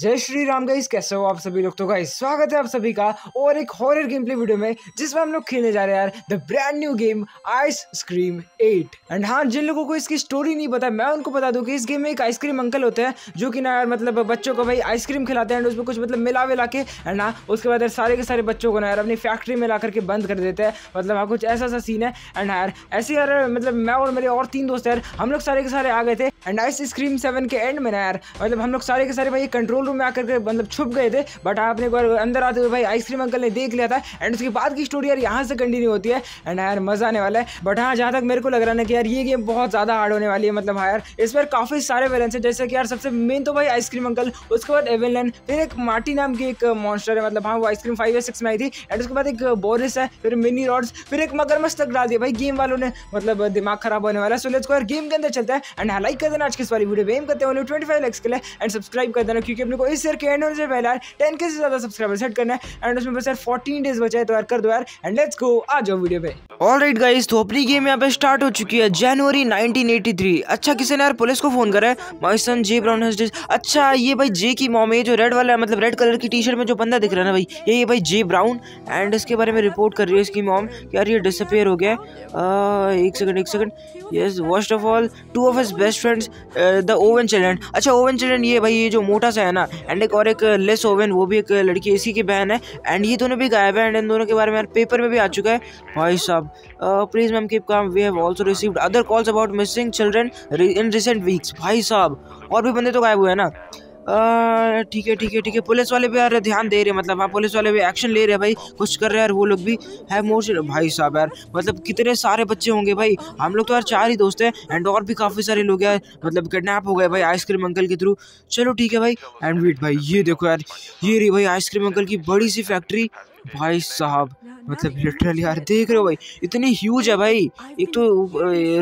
जय श्री राम गाइस कैसे हो आप सभी लोग? तो गाइस स्वागत है आप सभी का और एक हॉरर गेम प्ले वीडियो में, जिसमें हम लोग खेलने जा रहे हैं यार the brand new game ice scream 8 and हाँ जिन लोगों को इसकी स्टोरी नहीं पता, मैं उनको बता दूँ कि इस गेम में एक आइसक्रीम अंकल होते हैं, जो कि ना यार मतलब बच्चों को भाई आइसक्रीम खिलाते हैं एंड उसमें कुछ मतलब मिला विला के एंड हाँ उसके बाद यार सारे के सारे बच्चों को ना यार अपनी फैक्ट्री में ला करके बंद कर देते हैं। मतलब हाँ कुछ ऐसा सा सीन है एंड हाँ यार, ऐसे यार मतलब मैं और मेरे और तीन दोस्त यार, हम लोग सारे के सारे आ गए थे एंड आइस स्क्रीम सेवन के एंड में ना यार मतलब हम लोग सारे के सारे भाई कंट्रोल रूम में आकर के मतलब छुप गए थे बट आपने एक बार अंदर आते हुए भाई आइसक्रीम अंकल ने देख लिया था एंड उसके बाद की स्टोरी यार यहाँ से कंटिन्यू होती है एंड यार मज़ा आने वाला है। बट हाँ जहाँ तक मेरे को लग रहा है कि यार ये गेम बहुत ज़्यादा हार्ड होने वाली है मतलब हाँ यार, इस पर काफ़ी सारे वेलेंस है, जैसे कि यार सबसे मेन तो भाई आइसक्रीम अंकल, उसके बाद एवेलन फिर एक मार्टी नाम की एक मॉन्स्टर है मतलब हाँ वो आइसक्रीम फाइव या सिक्स में आई थी एंड उसके बाद एक बोरिस है, फिर मिनी रॉड्स फिर एक मगरमच्छ तक डाल दिया भाई गेम वालों ने मतलब दिमाग खराब होने वाला है। सो यार गेम के अंदर चलता है एंड लाइक कर देना आज की इस वाली वीडियो एम करते हैं ट्वेंटी फाइव लैक्स के लिए एंड सब्सक्राइब कर देना, क्योंकि अपने को। इस ईयर के एंड होने से पहले यार टेन के से ज़्यादा सब्सक्राइबर सेट करना है एंड उसमें बस यार फोर्टीन डेज़ बचा है तो यार कर दो यार एंड लेट्स गो आ जाओ वीडियो पे। ऑल राइट गाइस तो अपनी गेम यहाँ पे स्टार्ट हो चुकी है जनवरी 1983 अच्छा किसी ने यार पुलिस को फ़ोन करा है? माय सन जे ब्राउन अच्छा ये भाई जे की मॉम है जो रेड वाला है मतलब रेड कलर की टी शर्ट में जो बंदा दिख रहा है ना भाई, ये भाई जे ब्राउन एंड इसके बारे में रिपोर्ट कर रही है इसकी मॉम यार ये डिसअपेयर हो गया एक सेकंड एक second yes worst of all two of his best friends the oven children अच्छा ओवन चिल्ड्रन ये भाई, ये जो मोटा सा है एंड एक और एक लेस ओवन वो भी एक लड़की, इसी की बहन है। एंड ये दोनों भी गायब है। एंड इन दोनों के बारे में पेपर में भी आ चुका है। भाई साहब please ma'am keep calm we have also received other calls about missing children in recent weeks भाई साहब, और भी बंदे तो गायब हुए हैं ना। ठीक है ठीक है ठीक है। पुलिस वाले भी यार ध्यान दे रहे हैं मतलब हाँ पुलिस वाले भी एक्शन ले रहे हैं भाई, कुछ कर रहे हैं यार वो लोग भी है मोर भाई साहब यार मतलब कितने सारे बच्चे होंगे भाई। हम लोग तो यार चार ही दोस्त हैं एंड और भी काफ़ी सारे लोग यार मतलब किडनैप हो गए भाई आइसक्रीम अंकल के थ्रू चलो ठीक है भाई एंड वेट भाई, ये देखो यार, ये रही भाई आइसक्रीम अंकल की बड़ी सी फैक्ट्री भाई साहब मतलब लिटरली यार देख रहे हो भाई इतनी ह्यूज है भाई। एक तो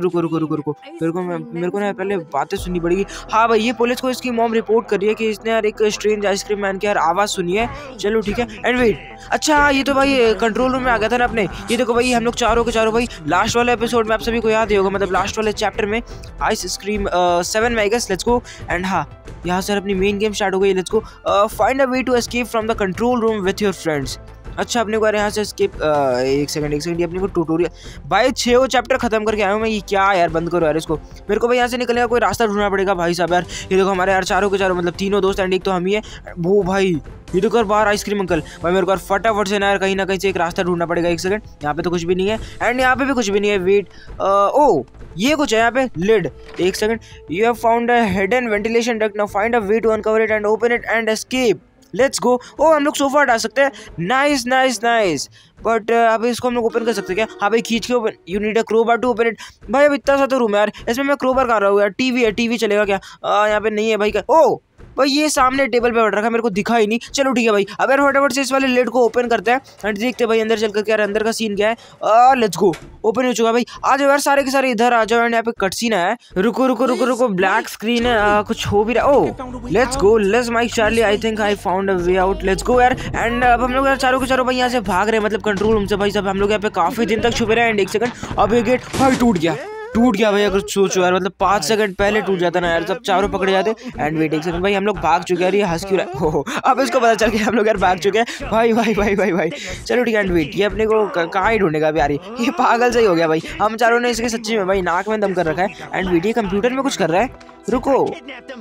रुको रुको रुको रुको। मेरे को मेरे को ना पहले बातें सुननी पड़ेगी। हाँ भाई ये पुलिस को इसकी मॉम रिपोर्ट कर रही है कि इसने यार एक स्ट्रेंज आइसक्रीम मैन की यार आवाज़ सुनी है। चलो ठीक है। एंड वेट अच्छा ये तो भाई कंट्रोल रूम में आ गया था ना अपने। ये देखो भाई हम लोग चारों के चारों भाई लास्ट वाले एपिसोड में आप सभी को याद ही होगा मतलब लास्ट वाले चैप्टर में आइसक्रीम सेवन में आई लेट्स गो एंड हाँ यहाँ से अपनी मेन गेम स्टार्ट हो गई let's go find a way to escape from the control room with your friends अच्छा अपने को यार यहाँ से स्किप एक सेकंड एक सेकंड ये अपने को ट्यूटोरियल भाई छः चैप्टर खत्म करके आया हूँ मैं, ये क्या यार, बंद करो यार इसको। मेरे को भाई यहाँ से निकलने का कोई रास्ता ढूंढना पड़ेगा, भाई साहब यार। ये देखो हमारे यार चारों के चारों मतलब तीनों दोस्त एंड एक तो हम ही है। वो भाई, ये कर बाहर आइसक्रीम अंकल। भाई, मेरे को यार फटाफट से ना यार कहीं ना कहीं से एक रास्ता ढूंढना पड़ेगा, एक सेकंड यहाँ पे तो कुछ भी नहीं है। एंड यहाँ पे भी कुछ भी नहीं है वेट ओ, ये कुछ है यहाँ पे लिड एक second you have found a hidden ventilation duct now find a way to uncover it and open it and escape let's go ओ हम लोग सोफा हटा सकते हैं। नाइस नाइस नाइस बट अब इसको हम लोग ओपन कर सकते हैं क्या? हाँ भाई, खींच के open you need a crowbar to open it भाई, अब इतना सा तो रूम है यार। इसमें मैं क्रो बार कर रहा हूँ यार। टीवी है टीवी चलेगा क्या? यहाँ पे नहीं है भाई। का ओ! भाई, ये सामने टेबल पे बैठ रखा मेरे को दिखा ही नहीं। चलो ठीक है भाई, अब यार फटाफट से इस वाले लेट को ओपन करते हैं एंड देखते हैं भाई अंदर चल कर यार अंदर का सीन क्या है। लेट्स गो ओपन हो चुका भाई। आ जाओ यार, सारे के सारे इधर आ जाओ एंड यहाँ पे कट सीन है। रुको रुको रुको रुको ब्लैक स्क्रीन है। कुछ हो भी रहा ओ let's go let's Mike Charlie I think I found a way out let's go यार एंड अब हम लोग यार चारों के चारों भाई यहाँ से भाग रहे हैं मतलब कंट्रोल रूम से। भाई सब हम लोग यहाँ पे काफ़ी दिन तक छुपे रहे हैं एंड एक सेकंड अब ये गेट भाई टूट गया। टूट गया भाई अगर सोचो यार मतलब पाँच सेकंड पहले टूट जाता ना यार सब चारों पकड़े जाते। एंड वेट एक सेकंड भाई हम लोग भाग चुके हैं ये हंस क्यों रहा? हो अब इसको पता चल गया हम लोग यार भाग चुके हैं। भाई भाई भाई भाई भाई चलो ठीक है एंड वेट ये अपने को कहाँ ही ढूंढेगा अभी यार ये? पागल से ही हो गया भाई। हम चारों ने इसके सच्ची में भाई नाक में दम कर रखा है। एंड वेट ये कंप्यूटर में कुछ कर रहा है? रुको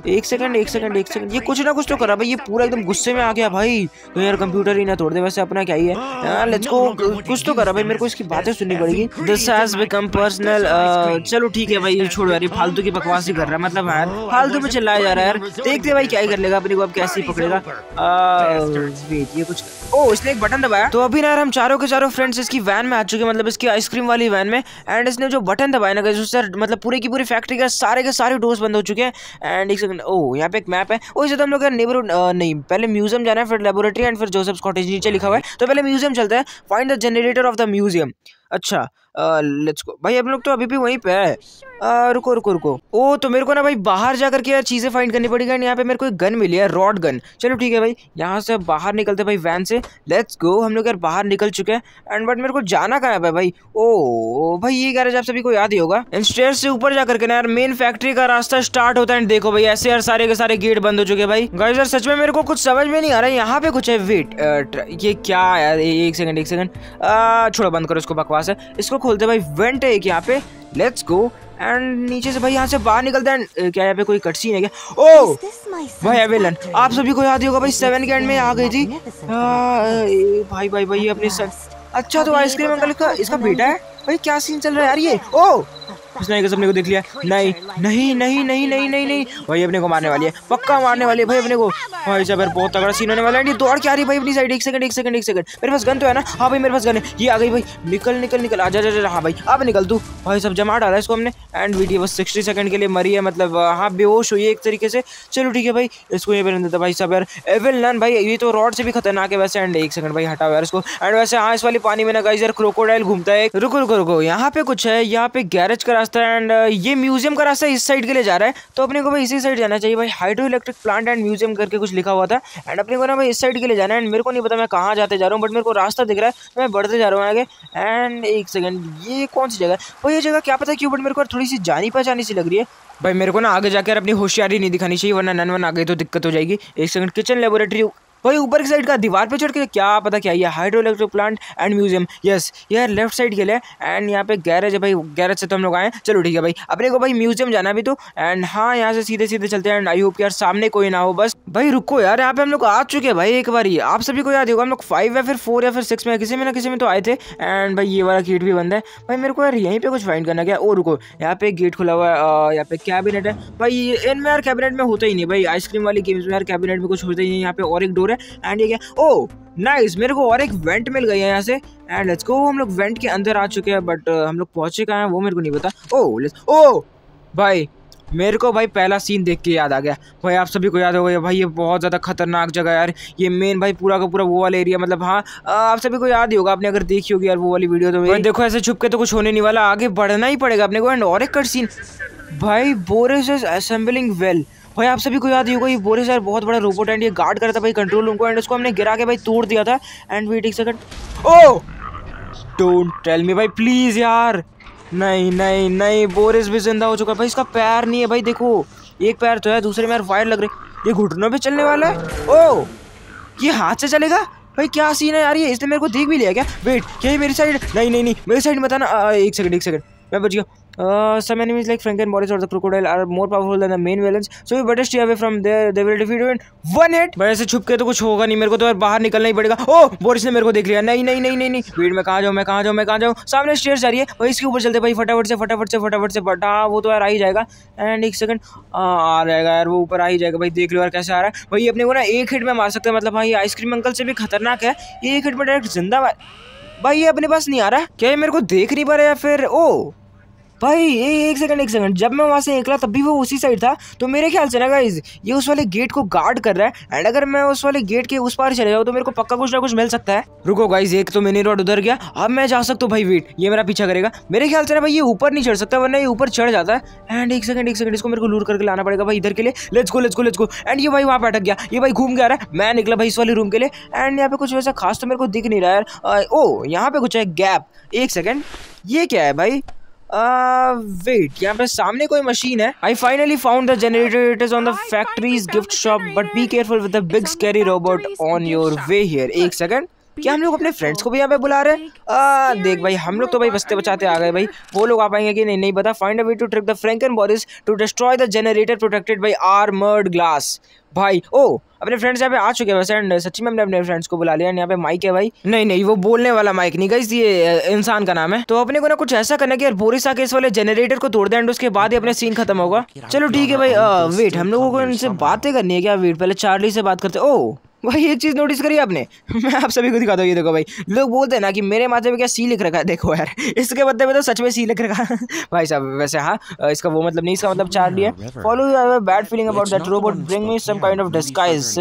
एक सेकंड एक सेकंड एक सेकंड ये कुछ ना कुछ तो करा भाई ये पूरा एकदम गुस्से में आ गया भाई। तो यार कंप्यूटर ही ना तोड़ दे वैसे अपना क्या ही है। लेट्स गो कुछ तो करा भाई मेरे को इसकी बातें सुननी पड़ेगी। दिस हैज़ बिकम पर्सनल चलो ठीक है भाई छोड़ो यार फालतू की बकवास ही कर रहा है मतलब यार फालतू में चिल्लाया जा रहा है यार। देखते भाई क्या ही कर लेगा अपने को अब कैसे ही पकड़ेगा। ये कुछ ओ इसने एक बटन दबाया। तो अभी ना यार हम चारों के चारों फ्रेंड्स इसकी वैन में आ चुके हैं मतलब इसकी आइसक्रीम वाली वैन में। एंड इसने जो बटन दबाया ना उससे मतलब पूरी की पूरी फैक्ट्री का सारे के सारे डोर्स बंद हो चुके हैं। एंड एक सेकंड ओ यहाँ पे एक मैप है। ओ इसे तो हम लोग नेबरहुड नहीं पहले म्यूज़ियम जाना है फिर लेबोरेटरी एंड फिर जोसेफ कॉटेज नीचे लिखा हुआ है। तो पहले म्यूज़ियम चलता है। Find the generator of the museum अच्छा लेट्स गो भाई हम लोग तो अभी भी वहीं पे है। आ, रुको रुको रुको। ओ तो मेरे को ना भाई बाहर जा करके यार चीज़ें फाइंड करनी पड़ेगी एंड यहाँ पे मेरे को एक गन मिली है रॉड गन चलो ठीक है भाई यहाँ से बाहर निकलते भाई वैन से। लेट्स गो हम लोग यार बाहर निकल चुके हैं। एंड बट मेरे को जाना कहाँ है भाई ओ भाई ये गैरेज आप सभी को याद ही होगा। इन स्टेयर से ऊपर जा करके ना यार मेन फैक्ट्री का रास्ता स्टार्ट होता है। एंड देखो भाई ऐसे यार सारे के सारे गेट बंद हो चुके भाई। गाइस यार सच में मेरे को कुछ समझ में नहीं आ रहा है यहाँ पे कुछ है। वेट ये क्या यार? एक सेकंड एक सेकंड छोड़ो बंद करो इसको बकवास है। इसको खोलते भाई वेंट है एक यहाँ पे। लेट्स गो एंड नीचे से भाई यहाँ से बाहर निकलते हैं। क्या यहाँ पे कोई कटसी है क्या? ओ! भाई एवेलन आप सभी को याद होगा भाई सेवन के एंड में आ गई थी। आ, भाई भाई भाई अपने अच्छा तो आइसक्रीम अंकल का इसका बेटा है? भाई क्या सीन चल रहा है यार ये? ओ! उसने का सबने को देख लिया। नहीं नहीं नहीं नहीं नहीं नहीं नहीं। भाई, अपने को मारने वाली है। पक्का मारने वाली है भाई अपने को। भाई साहब बहुत तगड़ा सीन होने वाला है। दौड़ के आ रही भाई अपनी साइड एक सेकंड एक सेकंड एक सेकंड मेरे पास गन तो है ना? हाँ भाई, मेरे पास गन है। ये आ गई भाई। निकल निकल निकल। आ जा जा हाँ भाई, अब निकल तू। भाई सब जमा डाला इसको हमने। एंड वीडियो बस सिक्सटी सेकंड के लिए मरी है मतलब हाँ बेहोश हुई एक तरीके से। चलो ठीक है भाई, इसको ये पर देता भाई सब यार एविल नन भाई, ये तो रॉड से भी खतरनाक है वैसे। एंड एक सेकंड भाई, हटाओ यार इसको। एंड वैसे हाँ इस वाली पानी में ना गाइस यार क्रोकोडाइल घूमता है। रुको रुको रुको। यहाँ पे कुछ है। यहाँ पे गैरेज का रास्ता एंड ये म्यूज़ियम का रास्ता इस साइड के लिए जा रहा है। तो अपने को भाई इसी साइड जाना चाहिए भाई। Hydro electric plant and museum करके कुछ लिखा हुआ था। एंड अपने को ना भाई इस साइड के लिए जाना है। एंड मेरे को नहीं पता मैं कहाँ जाते जा रहा हूँ बट मेरे को रास्ता दिख रहा है। मैं बढ़ते जा रहा हूँ आगे। एंड एक सेकंड ये कौन सी जगह है? भाई ये जगह क्या पता क्यों बट मेरे को थोड़ी सी जानी पहचानी सी लग रही है। भाई मेरे को ना आगे जाकर अपनी होशियारी नहीं दिखानी चाहिए, वरना नन वन आ गई तो दिक्कत हो जाएगी। एक सेकंड किचन लेबोरेटरी भाई ऊपर की साइड का दीवार पे चढ़ के क्या पता क्या, ये hydroelectric plant and museum yes ये लेफ़्ट साइड के लिए। एंड यहाँ पे गैरेज है भाई गैरेज से तो हम लोग आए। चलो ठीक है भाई। अपने को भाई म्यूज़ियम जाना भी तो। एंड हाँ यहाँ से सीधे सीधे चलते हैं। एंड आई होप यार सामने कोई ना हो बस। भाई, रुको यार, यहाँ पे हम लोग आ चुके हैं भाई एक बार। आप सभी को याद होगा, हम लोग फाइव या फिर फोर या फिर सिक्स में किसी में ना किसी में तो आए थे। एंड भाई, ये वाला गेट भी बंद है। भाई, मेरे को यार यहीं पे कुछ फाइंड करना क्या? और रुको। यहाँ पे गेट खुला हुआ है। यहाँ पे कैबिनेट है। भाई इनमें यार कैबिनेट में होता ही नहीं भाई। आइसक्रीम वाली गेम्स में यार कैबिनेट में कुछ होता ही नहीं यहाँ पे और एक डोर है। एंड ये क्या? ओ नाइस मेरे को और एक वेंट मिल गई है यहाँ से। एंड लेट्स गो हम लोग वेंट के अंदर आ चुके हैं बट uh, हम लोग पहुँचे कहाँ हैं वो मेरे को नहीं पता। ओ लेट्स ओ भाई मेरे को भाई पहला सीन देख के याद आ गया। भाई आप सभी को याद होगा भाई ये बहुत ज़्यादा खतरनाक जगह यार। ये मेन भाई पूरा का पूरा वो वाला एरिया मतलब हाँ आप सभी को याद ही होगा आपने अगर देखी होगी यार वो वाली वीडियो तो भाई। देखो ऐसे छुप के तो कुछ होने नहीं वाला आगे बढ़ना ही पड़ेगा अपने को। एंड और एक कट सीन भाई बोरिस इज़ असेंबलिंग वेल भाई, आप सभी को याद ही होगा, ये बोरे सर बहुत बड़ा रोबोट एंड ये गार्ड कर था भाई कंट्रोल रूम को एंड उसको हमने गिरा के भाई तोड़ दिया था। एंड वेट एक second O! Don't tell me भाई प्लीज़ यार। नहीं नहीं नहीं बोरिस भी ज़िंदा हो चुका है। भाई, इसका पैर नहीं है, भाई, देखो। एक पैर तो है, दूसरे में यार वायर लग रही ये घुटनों पे चलने वाला है। ओ! ये हाथ से चलेगा? भाई, क्या सीन है यार ये? इसने मेरे को देख भी लिया क्या? वेट क्या मेरी साइड नहीं नहीं नहीं, मेरी साइड में था ना एक सेकंड एक सेकंड मैं बच गया। Uh, some enemies like Frankenboris or the crocodile are more powerful than the main villains, so we better stay away from there. They will defeat you in one hit. भाई ऐसे छुप के तो कुछ होगा नहीं। मेरे को तो यार बाहर निकलना ही पड़ेगा। ओ बोरिस ने मेरे को देख लिया। नहीं नहीं नहीं नहीं नहीं। भीड़ में कहाँ जाऊँ मैं कहाँ जाऊँ मैं कहाँ जाऊँ? सामने स्टेयर जा रही है। भाई इसके ऊपर चलते भाई फटाफट से फटाफट से फटाफट से बट वो तो यार आ ही जाएगा। एंड एक सेकंड आ जाएगा यार वो ऊपर आ ही जाएगा। भाई देख लो यार कैसे आ रहा है। भाई अपने को ना एक हिट में मार सकते हैं। मतलब भाई आइसक्रीम अंकल से भी खतरनाक है। ये एक हिट में डायरेक्ट ज़िंदा भाई ये अपने पास नहीं आ रहा। क्या ये मेरे को देख नहीं पा रहा है फिर? ओ! भाई ये एक सेकंड एक सेकंड जब मैं वहाँ से निकला, तब भी वो उसी साइड था। तो मेरे ख्याल से ना गाइज़ ये उस वाले गेट को गार्ड कर रहा है। एंड अगर मैं उस वाले गेट के उस पार चले जाऊँ तो मेरे को पक्का कुछ ना कुछ मिल सकता है। रुको गाइज़ एक तो मैंने रोड उधर गया अब मैं जा सकता हूँ, भाई वेट ये मेरा पीछा करेगा। मेरे ख्याल से ना, भाई, ये ऊपर नहीं चढ़ सकता, वरना ये ऊपर चढ़ जाता है। एंड एक सेकंड एक सेकंड इसको मेरे को लूर करके लाना पड़ेगा, भाई, इधर के लिए। Let's go let's go let's go and ये भाई वहाँ पे अटक गया। ये भाई घूम गया रहा मैं निकला, भाई, इस वाले रूम के लिए। एंड यहाँ पे कुछ वैसा खास तो मेरे को दिख नहीं रहा है ओ, यहाँ पे कुछ है गैप एक सेकंड ये क्या है, भाई? वेट यहाँ पे सामने कोई मशीन है? I finally found the generator it is on the factories gift shop but be careful with the big scary robot on your way here एक सेकंड क्या हम लोग अपने फ्रेंड्स को भी यहाँ पे बुला रहे हैं। देख भाई, हम लोग तो भाई बचते बचाते आ गए भाई। वो लोग आ पाएँगे कि नहीं नहीं पता। Find a way to trick the Franken Boris to destroy the generator protected by armoured glass भाई, ओ, अपने फ्रेंड्स यहाँ पे आ चुके हैं वैसे एंड सच्ची में हमने अपने फ्रेंड्स को बुला लिया यहाँ पे माइक है भाई। नहीं नहीं, वो बोलने वाला माइक नहीं गई ये इंसान का नाम है। तो अपने को ना कुछ ऐसा करना कि यार, बोरिस आके इस वाले जनरेटर को तोड़ दे एंड उसके बाद ही अपने सीन खत्म होगा। चलो, ठीक है भाई वेट हम लोगों को इनसे बातें करनी है क्या? वेट पहले चार्ली से बात करते ओ भाई, ये चीज़ नोटिस करी आपने? मैं आप सभी को दिखाता हूँ, ये देखो भाई। लोग बोलते हैं ना कि मेरे माथे में क्या सी लिख रखा है? देखो यार, इसके बदले में तो सच में सी लिख रखा है। भाई साहब, वैसे हाँ इसका वो मतलब नहीं, इसका मतलब चार लिया follow you bad feeling about that robot bring me some kind of disguise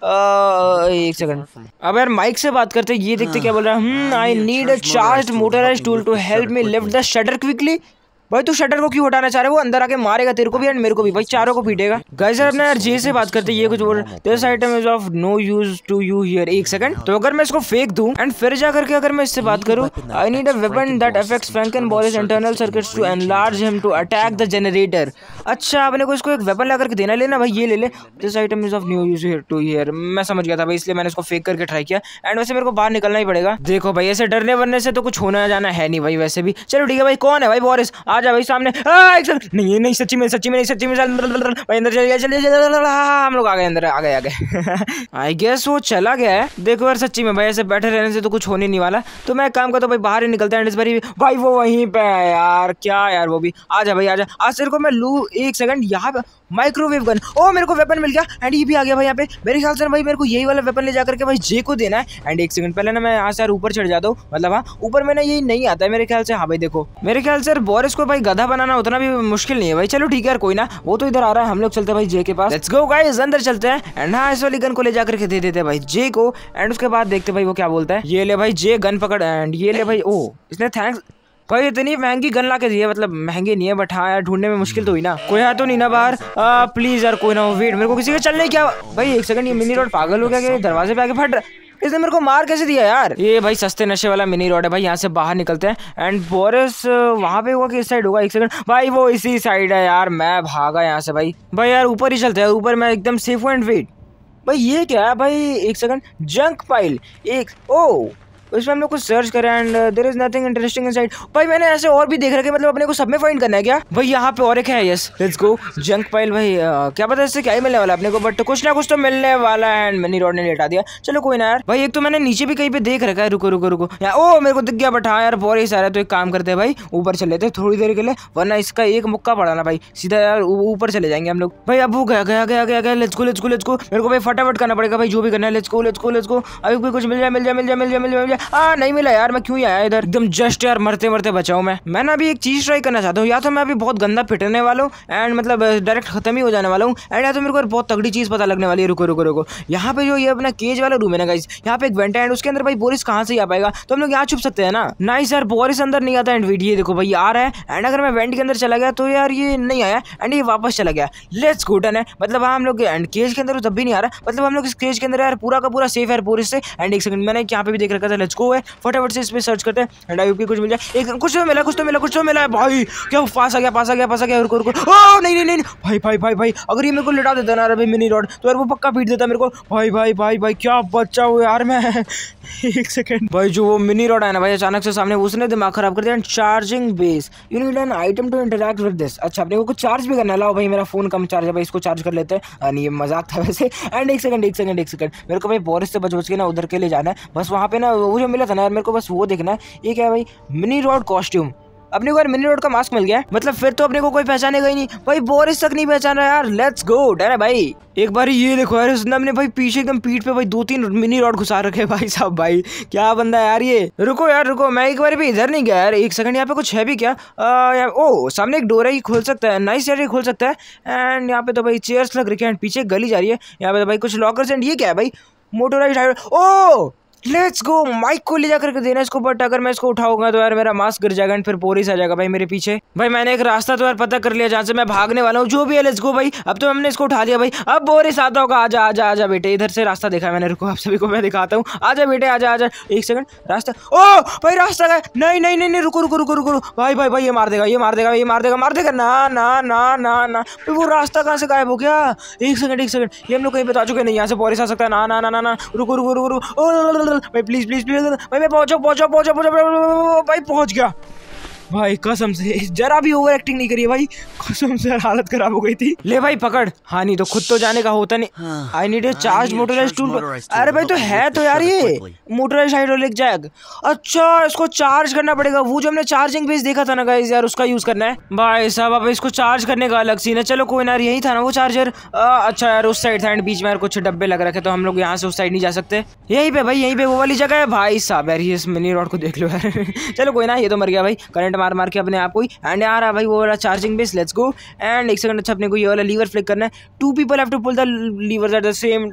एक सेकंड अब यार माइक से बात करते ये देखते क्या बोल रहा है। I need a charge motorise tool to help me lift the shutter quickly भाई, तू शटर को क्यों हटाना चाह रहे वो अंदर आके मारेगा तेरे को भी एंड मेरे को भी। भाई, चारों को पीटेगा। गाइस अपने यार जे से बात करते, ये कुछ बोल this item is of no use to you here एक सेकंड तो अगर मैं इसको फेंक दूँ एंड फिर जा करके अगर मैं इससे बात करूँ I need a weapon that affects Franken boys internal circuits to enlarge him to attack the generator अच्छा अपने को इसको एक वेपन ला करके देना लेना भाई, ये ले ले। This item is of new use here to here मैं समझ गया था भाई, इसलिए मैंने इसको फेंक करके ट्राई किया। एंड वैसे मेरे को बाहर निकलना ही पड़ेगा। देखो भाई, ऐसे डरने वरने से तो कुछ होना जाना है नहीं भाई, वैसे भी। चलो ठीक है भाई, कौन है भाई बोरिस आ जा भाई सामने नहीं नहीं सच्ची में सच्ची में नहीं सच्ची में भाई अंदर चल गया चलिए हम लोग आ गए अंदर आ गए आ गए आई गेस वो चला गया है देखो यार सच्ची में भाई ऐसे बैठे रहने से तो कुछ होने नहीं वाला तो मैं काम करता हूँ भाई बाहर ही निकलता है बारी भाई वो वहीं पे है यार क्या यार वो भी आ जा भाई आ जा आज तेरे को मैं लू एक सेकंड यहाँ पे माइक्रोवेव गन ओ मेरे को वेपन मिल गया एंड ये भी आ गया भाई यहाँ पे मेरे ख्याल से भाई मेरे को यही वाला वेपन ले जाकर के भाई जे को देना है एंड एक सेकंड पहले ना मैं यहाँ से यार ऊपर चढ़ जाता हूँ मतलब हाँ ऊपर में ना यही नहीं आता है मेरे ख्याल से हाँ भाई देखो मेरे ख्याल से बोरिस को भाई गधा बनाना उतना भी मुश्किल नहीं है। भाई चलो ठीक है यार कोई ना। वो तो इधर आ रहा है हम लोग चलते हैं भाई जे के पास। लेट्स गो गाइस अंदर चलते हैं। एंड हाँ इस वाली गन को ले जाकर के दे देते हैं भाई जे को। एंड उसके बाद देखते भाई वो क्या बोलता है। ये ले भाई जे गन पकड़ एंड ये ले भाई ओ इसने थैंक्स भाई इतनी महँगी गन ला के दी है मतलब महँगी नहीं है बट हाँ यार ढूँढने में मुश्किल तो हुई ना। कोई है तो नहीं ना बाहर। प्लीज़ यार कोई ना वेट मेरे को किसी के चलने क्या भाई एक सेकंड ये मिनी रोड पागल हो गया कि दरवाजे पे आके फट इसने मेरे को मार कैसे दिया यार? ये भाई सस्ते नशे वाला मिनी रोड है भाई, यहाँ से बाहर निकलते हैं। एंड बोरिस वहाँ पे कि इस साइड होगा, एक सेकंड भाई वो इसी साइड है यार, मैं भागा यहाँ से भाई। भाई यार, ऊपर ही चलते हैं, ऊपर मैं एकदम सेफ़ एंड वेट भाई ये क्या है भाई? एक सेकंड जंक पाइल एक, ओ! उसमें हम लोग कुछ सर्च करें and there is nothing interesting inside भाई मैंने ऐसे और भी देख रखे मतलब अपने को सब में फाइंड करना है क्या? भाई यहाँ पे और एक है yes let's go junk pile भाई uh, क्या पता इससे क्या ही मिलने वाला अपने को बट कुछ ना कुछ तो मिलने वाला है एंड मैनी रोड ने लेटा दिया. चलो कोई ना यार. भाई एक तो मैंने नीचे भी कहीं पे देख रखा है रुको रुको रुको. या ओ मेरे को दिख गया बट हाँ यार बहुत ही सारा तो एक काम करते हैं भाई. ऊपर चले लेते थोड़ी देर के लिए वरना इसका एक मुक्का पड़ा ना भाई. सीधा यार ऊपर चले जाएँगे हम लोग. भाई अब गया गया गया गया गया. Let's go let's go let's go मेरे को भाई फटाफट करना पड़ेगा भाई जो भी करना है let's go let's go let's go अभी कुछ मिल जाए मिल जाए मिल जाए मिल जाए मिल जाए. हाँ नहीं मिला यार, मैं क्यों आया इधर? एकदम जस्ट यार, मरते मरते बचाऊ मैं। मैं ना अभी एक चीज़ ट्राई करना चाहता हूँ। या तो मैं अभी बहुत गंदा पिटने वाला हूँ एंड मतलब डायरेक्ट खत्म ही हो जाने वाला हूँ एंड या तो मेरे को बहुत तगड़ी चीज़ पता लगने वाली है। रुको रुको रुको। यहाँ पे जो ये अपना केज वाला रूम है ना गाइस यहाँ पे एक वेंट है एंड उसके अंदर भाई बोरिस कहाँ से आ पाएगा? तो हम लोग यहाँ छुप सकते हैं ना? नाइस यार बोरिस अंदर नहीं आता एंड वेट ये देखो भाई, आ रहा है एंड अगर मैं वेंट के अंदर चला गया तो यार ये नहीं आया एंड ये वापस चला गया। लेट्स गुडन है। मतलब हम लोग एंड केज के अंदर तब भी नहीं आ रहा। मतलब हम लोग इस केज के अंदर यार पूरा का पूरा सेफ़ है बोरिस से। एंड एक सेकंड मैंने यहाँ पे भी देख रखा था लेट्स गो है। फटाफट से इस पर सर्च करते हैं। एंड आई कुछ मिल जाए। एक कुछ तो मिला, कुछ तो मिला, कुछ तो मिला है भाई। क्या पास आ गया, पास आ गया, पास आ गया। रुको रुको ओ, नहीं नहीं नहीं भाई भाई भाई भाई, अगर ये मेरे को लिटा देता ना अभी मिनी रोड तो यार वो पक्का पीट देता मेरे को। भाई भाई भाई भाई, क्या बच्चा हो यार मैं। एक सेकंड भाई, जो वो मिनी रोड है ना भाई, अचानक से सामने उसने दिमाग खराब कर दिया charging base you need an item to interact with this अच्छा अपने को चार्ज भी करना लाओ भाई, मेरा फ़ोन कम चार्ज है भाई, इसको चार्ज कर लेते हैं। ये मज़ाक था वैसे। एंड एक सेकंड एक सेकंड एक सेकंड मेरे को भाई बोरिस से बच बच के ना उधर के लिए जाना है। बस वहाँ पे ना वो जो मिला था ना मेरे को बस वो देखना है। ये क्या है भाई? मिनी रोड कॉस्ट्यूम अपने को यार मिनी रोड का मास्क मिल गया। मतलब फिर तो अपने को कोई पहचानेगा ही नहीं। भाई बोरिस तक नहीं पहचान रहा यार। लेट्स गो डर भाई। एक बार ये देखो यार उसने अपने भाई पीछे एकदम पीठ पे भाई दो तीन मिनी रोड घुसा रखे भाई साहब भाई। क्या बंदा है यार ये? रुको यार रुको। मैं एक बार भी इधर नहीं गया यार। एक सेकंड यहाँ पे कुछ है भी क्या? आ, यार, ओ सामने एक डोर है खोल सकता है। नाइस यार ये खोल सकता है। एंड यहाँ पे तो भाई चेयर्स लग रखे हैं। पीछे गली जा रही है। यहाँ पे तो भाई कुछ लॉकर्स एंड ये क्या है भाई? Motorise O! Let's go mic को ले जाकर के देना इसको बट अगर मैं इसको उठाऊँगा तो यार मेरा मास्क गिर जाएगा फिर पोरिस आ जाएगा भाई मेरे पीछे। भाई मैंने एक रास्ता तो यार पता कर लिया जहाँ से मैं भागने वाला हूँ। जो भी है लेट्स गो भाई। अब तो हमने इसको उठा लिया भाई। अब बोरिस आता होगा। आजा आजा आजा बेटे। इधर से रास्ता देखा मैंने। रुको, आप सभी को मैं दिखाता हूँ। आजा बेटे, आजा आजा। एक सेकंड रास्ता। ओ, भाई रास्ता गया। नहीं नहीं नहीं रुको रुको रुको रुको भाई भाई भाई, ये मार देगा, ये मार देगा, ये मार देगा मार देगा। ना ना ना ना ना। वो रास्ता कहाँ से गायब हो गया? एक सेकंड एक सेकंड ये हम लोग कहीं बता चुके नहीं, यहाँ से बोरिस आ सकता है। ना ना ना ना रुको रुको रुको रुको। भाई प्लीज़ प्लीज़ प्लीज़ भाई पहुंचो पहुंचो पहुंचो भाई पहुँच गया। भाई कसम से जरा भी ओवर एक्टिंग नहीं करी भाई। कसम से हालत खराब हो गई थी। ले भाई पकड़। हाँ नहीं तो खुद तो जाने का होता नहीं। I need a charge motorise tool अरे भाई तो है तो यार ये। मोटराइज हाइड्रोलिक जैक अच्छा इसको चार्ज करना पड़ेगा। वो जो हमने चार्जिंग बेस देखा था ना गाइस यार उसका यूज़ करना है। भाई साहब अब इसको चार्ज करने का अलग सीन है। चलो कोई ना यही था ना वो चार्जर अच्छा यार उस साइड था एंड बीच में यार कुछ डब्बे लग रखे तो हम लोग यहाँ से उस साइड नहीं जा सकते। यही पे भाई यहीं पे वो वाली जगह है। भाई साहब यार ये मिनी रोड को देख लो यार। चलो कोई ना ये तो मर गया भाई। करंट मार मार के अपने आप को ही। एंड यार भाई वो वाला charging base let's go and एक सेकंड अच्छा अपने को ये वाला लीवर फ्लिक करना है। Two people have to pull the lever at the same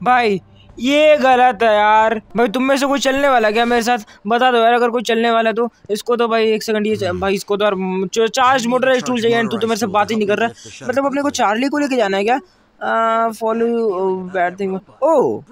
भाई ये गलत है यार। भाई तुम में से कोई चलने वाला क्या मेरे साथ? बता दो यार अगर कोई चलने वाला तो। इसको तो भाई एक सेकंड ये भाई इसको तो यार चार्ज मोटर टूल चाहिए। तू तो मेरे से बात ही नहीं कर रहा। मतलब अपने को चार्ली को लेके जाना है क्या? फॉलो बैड ओ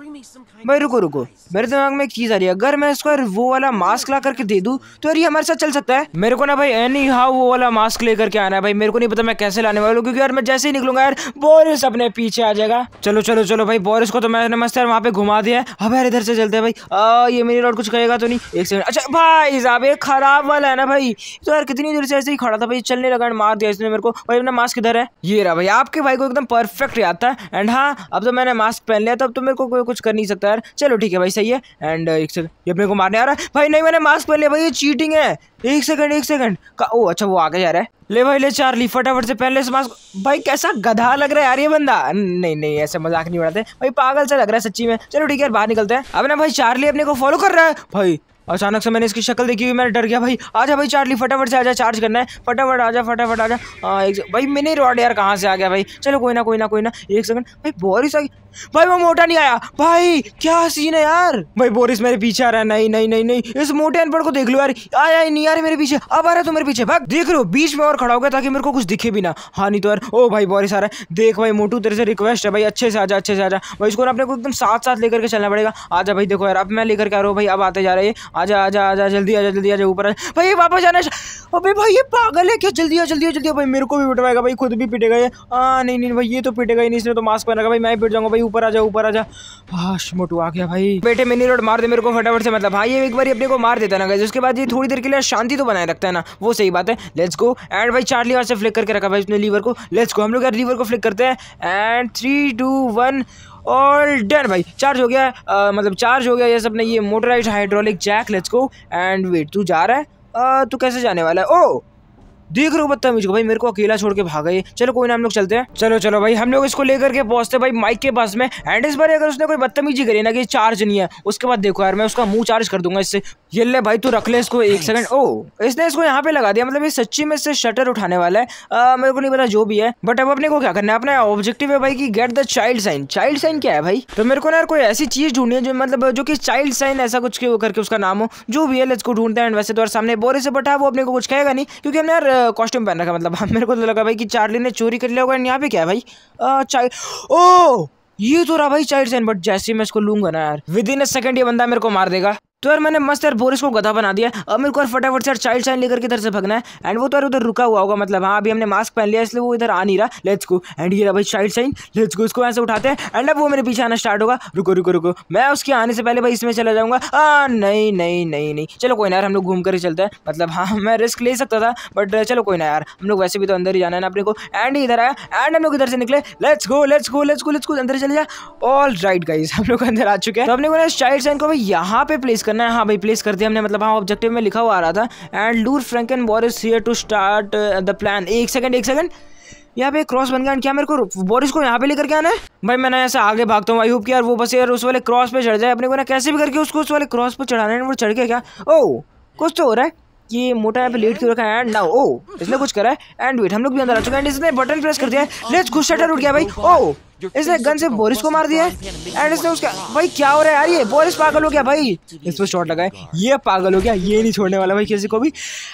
भाई रुको रुको। मेरे दिमाग में एक चीज़ आ रही है। अगर मैं इसको वो वाला मास्क ला करके दे दूँ तो यार ये हमारे साथ चल सकता है। मेरे को ना भाई एनी हाउ वो वाला मास्क लेकर के आना है। भाई मेरे को नहीं पता मैं कैसे लाने वाला हूँ क्योंकि यार मैं जैसे ही निकलूँगा यार बोरिस अपने पीछे आ जाएगा। चलो चलो चलो भाई बोरिस को तो मैंने मस्त यार वहाँ पे घुमा दिया अब यार इधर से चलते हैं भाई। आ, ये मेरी रोड कुछ कहेगा तो नहीं। एक सेकंड अच्छा भाई साहब ये खराब वाला है ना भाई। तो यार कितनी देर से ऐसे ही खड़ा था भाई। चलने लगा मार दिया इसने मेरे को। भाई अपना मास्क इधर है। ये रहा भाई आपके भाई को एकदम परफेक्ट याद था एंड हाँ अब तो मैंने मास्क पहन लिया तो अब तो मेरे को कोई कुछ कर नहीं सकता यार। चलो ठीक है भाई, सही है। एंड एक सेकंड ये अपने को मारने आ रहा है। भाई, नहीं, मैंने मास्क पहन लिया भाई, ये चीटिंग है। एक सेकंड एक सेकंड का, ओ अच्छा वो आगे जा रहा है। ले भाई, ले चार्ली फटाफट से पहले से मास्क भाई, कैसा गधा लग रहा है यार ये बंदा। नहीं नहीं, ऐसे मज़ाक नहीं उड़ाते भाई, पागल से लग रहा है सच्ची में। चलो ठीक है यार बाहर निकलते हैं। अब ना भाई चार्ली अपने को फॉलो कर रहा है। भाई अचानक से मैंने इसकी शक्ल देखी हुई मैं डर गया, भाई आजा भाई, चार्ली, फटाफट से आजा चार्ज करना है, फटाफट आजा फटाफट आजा हाँ एक भाई, मिनी रॉड यार कहाँ से आ गया भाई? चलो, कोई ना कोई ना कोई ना, एक सेकंड, भाई, बोरिस आ भाई, वो मोटा नहीं आया, भाई, क्या सीन है यार? भाई, बोरिस मेरे पीछे आ रहा है, नहीं नहीं नहीं नहीं, इस मोटे अनपढ़ को देख लो यार, आया ही नहीं, आ रहा मेरे पीछे, अब आ रहा तो मेरे पीछे, भाग, देख लो, बीच में और खड़ा हो गया ताकि मेरे को कुछ दिखे भी ना। हाँ नहीं तो यार, ओ भाई, बोरिस आ रहा है, देख भाई, मोटू, तेरे से रिक्वेस्ट है, भाई, अच्छे से आजा अच्छे से आजा भाई, इसको अपने को एकदम साथ साथ लेकर के चलना पड़ेगा आजा भाई, देखो यार, अब मैं लेकर के आ रहा हूँ, भाई, अब आते जा रहे हैं आजा आजा आजा, जल्दी आजा जल्दी आजा, ऊपर भाई वापस जाना अबे भाई, ये पागल है क्या? जल्दी आ जल्दी आ, जल्दी भाई, मेरे को भी पिटवाएगा भाई, खुद भी पिटेगा ये। हाँ नहीं नहीं, भाई, ये तो पिटेगा ही नहीं, इसने तो मास्क पहना भाई, मैं पिट जाऊँगा, भाई, ऊपर आ जा ऊपर आ जा हाश मोटू आ गया, भाई। बेटे मिनी रोड मार दे मेरे को फटाफट से मतलब। भाई, ये एक बार अपने को मार देता ना उसके बाद ये थोड़ी देर के लिए शांति तो बनाए रखता है ना। वो सही बात है। लेट्स गो एंड भाई चार्ली वहाँ से फ्लिक करके रखा, भाई, उसने लीवर को। लेट्स गो हम लोग यार लीवर को फ्लिक करते हैं। And three two one all done भाई। चार्ज हो गया आ, मतलब चार्ज हो गया ये सब नहीं ये motorise hydraulic jack let's go and wait तू जा रहा है? तू कैसे जाने वाला है? ओ! देख रहे हो बदतमीज को भाई मेरे को अकेला छोड़ के भागा ये। चलो कोई ना हम लोग चलते हैं। चलो चलो भाई हम लोग इसको लेकर के पहुँचते भाई माइक के पास में। एंड इस बार अगर उसने कोई बदतमीजी करी ना कि चार्ज नहीं है उसके बाद देखो यार मैं उसका मुँह चार्ज कर दूँगा इससे। ये ले भाई तू रख ले इसको एक सेकंड ओ इसने इसको यहाँ पे लगा दिया मतलब ये सच्ची में इससे शटर उठाने वाला है। आ, मेरे को नहीं पता जो भी है बट अब अपने को क्या करना है? अपना ऑब्जेक्टिव है भाई की get the child sign child sign क्या है भाई? तो मेरे को ना यार कोई ऐसी चीज़ ढूंढनी है जो मतलब जो कि चाइल्ड साइन ऐसा कुछ करके उसका नाम हो। जो भी है लेट्स को ढूंढते हैं। वैसे तो सामने बोरे से बटा वो अपने को कुछ कहेगा नहीं क्योंकि हमने यार कॉस्ट्यूम पहन रखा मतलब। मेरे को तो लगा भाई कि चार्ली ने चोरी कर लिया होगा, यहाँ पे क्या है भाई? चाइल्ड ओ, ये तो रहा भाई चाइल्ड साइन बट जैसे मैं इसको लूँगा ना यार विद इन अ सेकंड ये बंदा मेरे को मार देगा। तो यार मैंने मस्त यार बोरिस को गधा बना दिया अब मेरे को फटाफट से यार चाइल्ड साइन लेकर इधर से भगना है? एंड वो तो यार उधर रुका हुआ होगा मतलब हाँ अभी हमने मास्क पहन लिया, इसलिए वो इधर आ नहीं रहा। लेट्स गो एंड ये भाई चाइल्ड साइन लेट्स गो इसको ऐसे उठाते हैं। एंड अब वो मेरे पीछे आना स्टार्ट होगा। रुको रुको रुको। मैं उसके आने से पहले भाई इसमें चला जाऊँगा। हाँ नहीं नहीं नहीं नहीं। चलो कोई ना यार, हम लोग घूम कर ही चलते हैं। मतलब हाँ मैं रिस्क ले सकता था बट चलो कोई ना यार। हम लोग वैसे भी तो अंदर ही जाना है ना अपने को। एंड इधर आया। एंड हम लोग इधर से निकले। Let's go let's go let's go let's go अंदर चले जा। ऑल राइट गाइस हम लोग अंदर आ चुके हैं। तो अपने को चाइल्ड साइन को भाई यहाँ पे प्लेस है। हाँ भाई प्लेस कर दिया हमने। मतलब हाँ ऑब्जेक्टिव में लिखा हुआ आ रहा था। And lure Franken Boris here to start the plan एक सेकंड एक सेकंड यहाँ पे क्रॉस बन गया। क्या मेरे को बोरिस को यहाँ पे लेकर के आना है? भाई मैंने ऐसे आगे भागता हूँ। आई होप कि यार वो बस यार उस वाले क्रॉस पे चढ़ जाए। अपने को ना कैसे भी करके उसको उस वाले क्रॉस पे चढ़ाना है। वो चढ़ गया क्या? ओ कुछ तो हो रहा है। कि मोटा यहाँ पे लेट क्यों रखा है। एंड नाउ ओ इसने कुछ करा है। एंड वेट हम लोग भी अंदर आ चुके हैं। इसने बटन प्रेस कर दिया है। लेट्स गुड शटर उठ गया भाई। ओ इसने गन से बोरिस को मार दिया एंड इसने उसका भाई क्या हो रहा है यार ये? बोरिस पागल हो गया भाई। इस पर शॉट लगाए। ये पागल हो गया ये नहीं छोड़ने वाला भाई किसी को भी।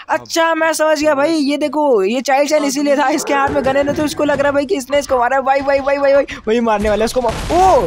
अच्छा मैं समझ गया भाई ये देखो ये चाइल्ड चैन इसीलिए था इसके हाथ में गने ने तो इसको लग रहा है भाई कि इसने इसको मारा भाई भाई भाई भाई भाई वही मारने वाला इसको ओ!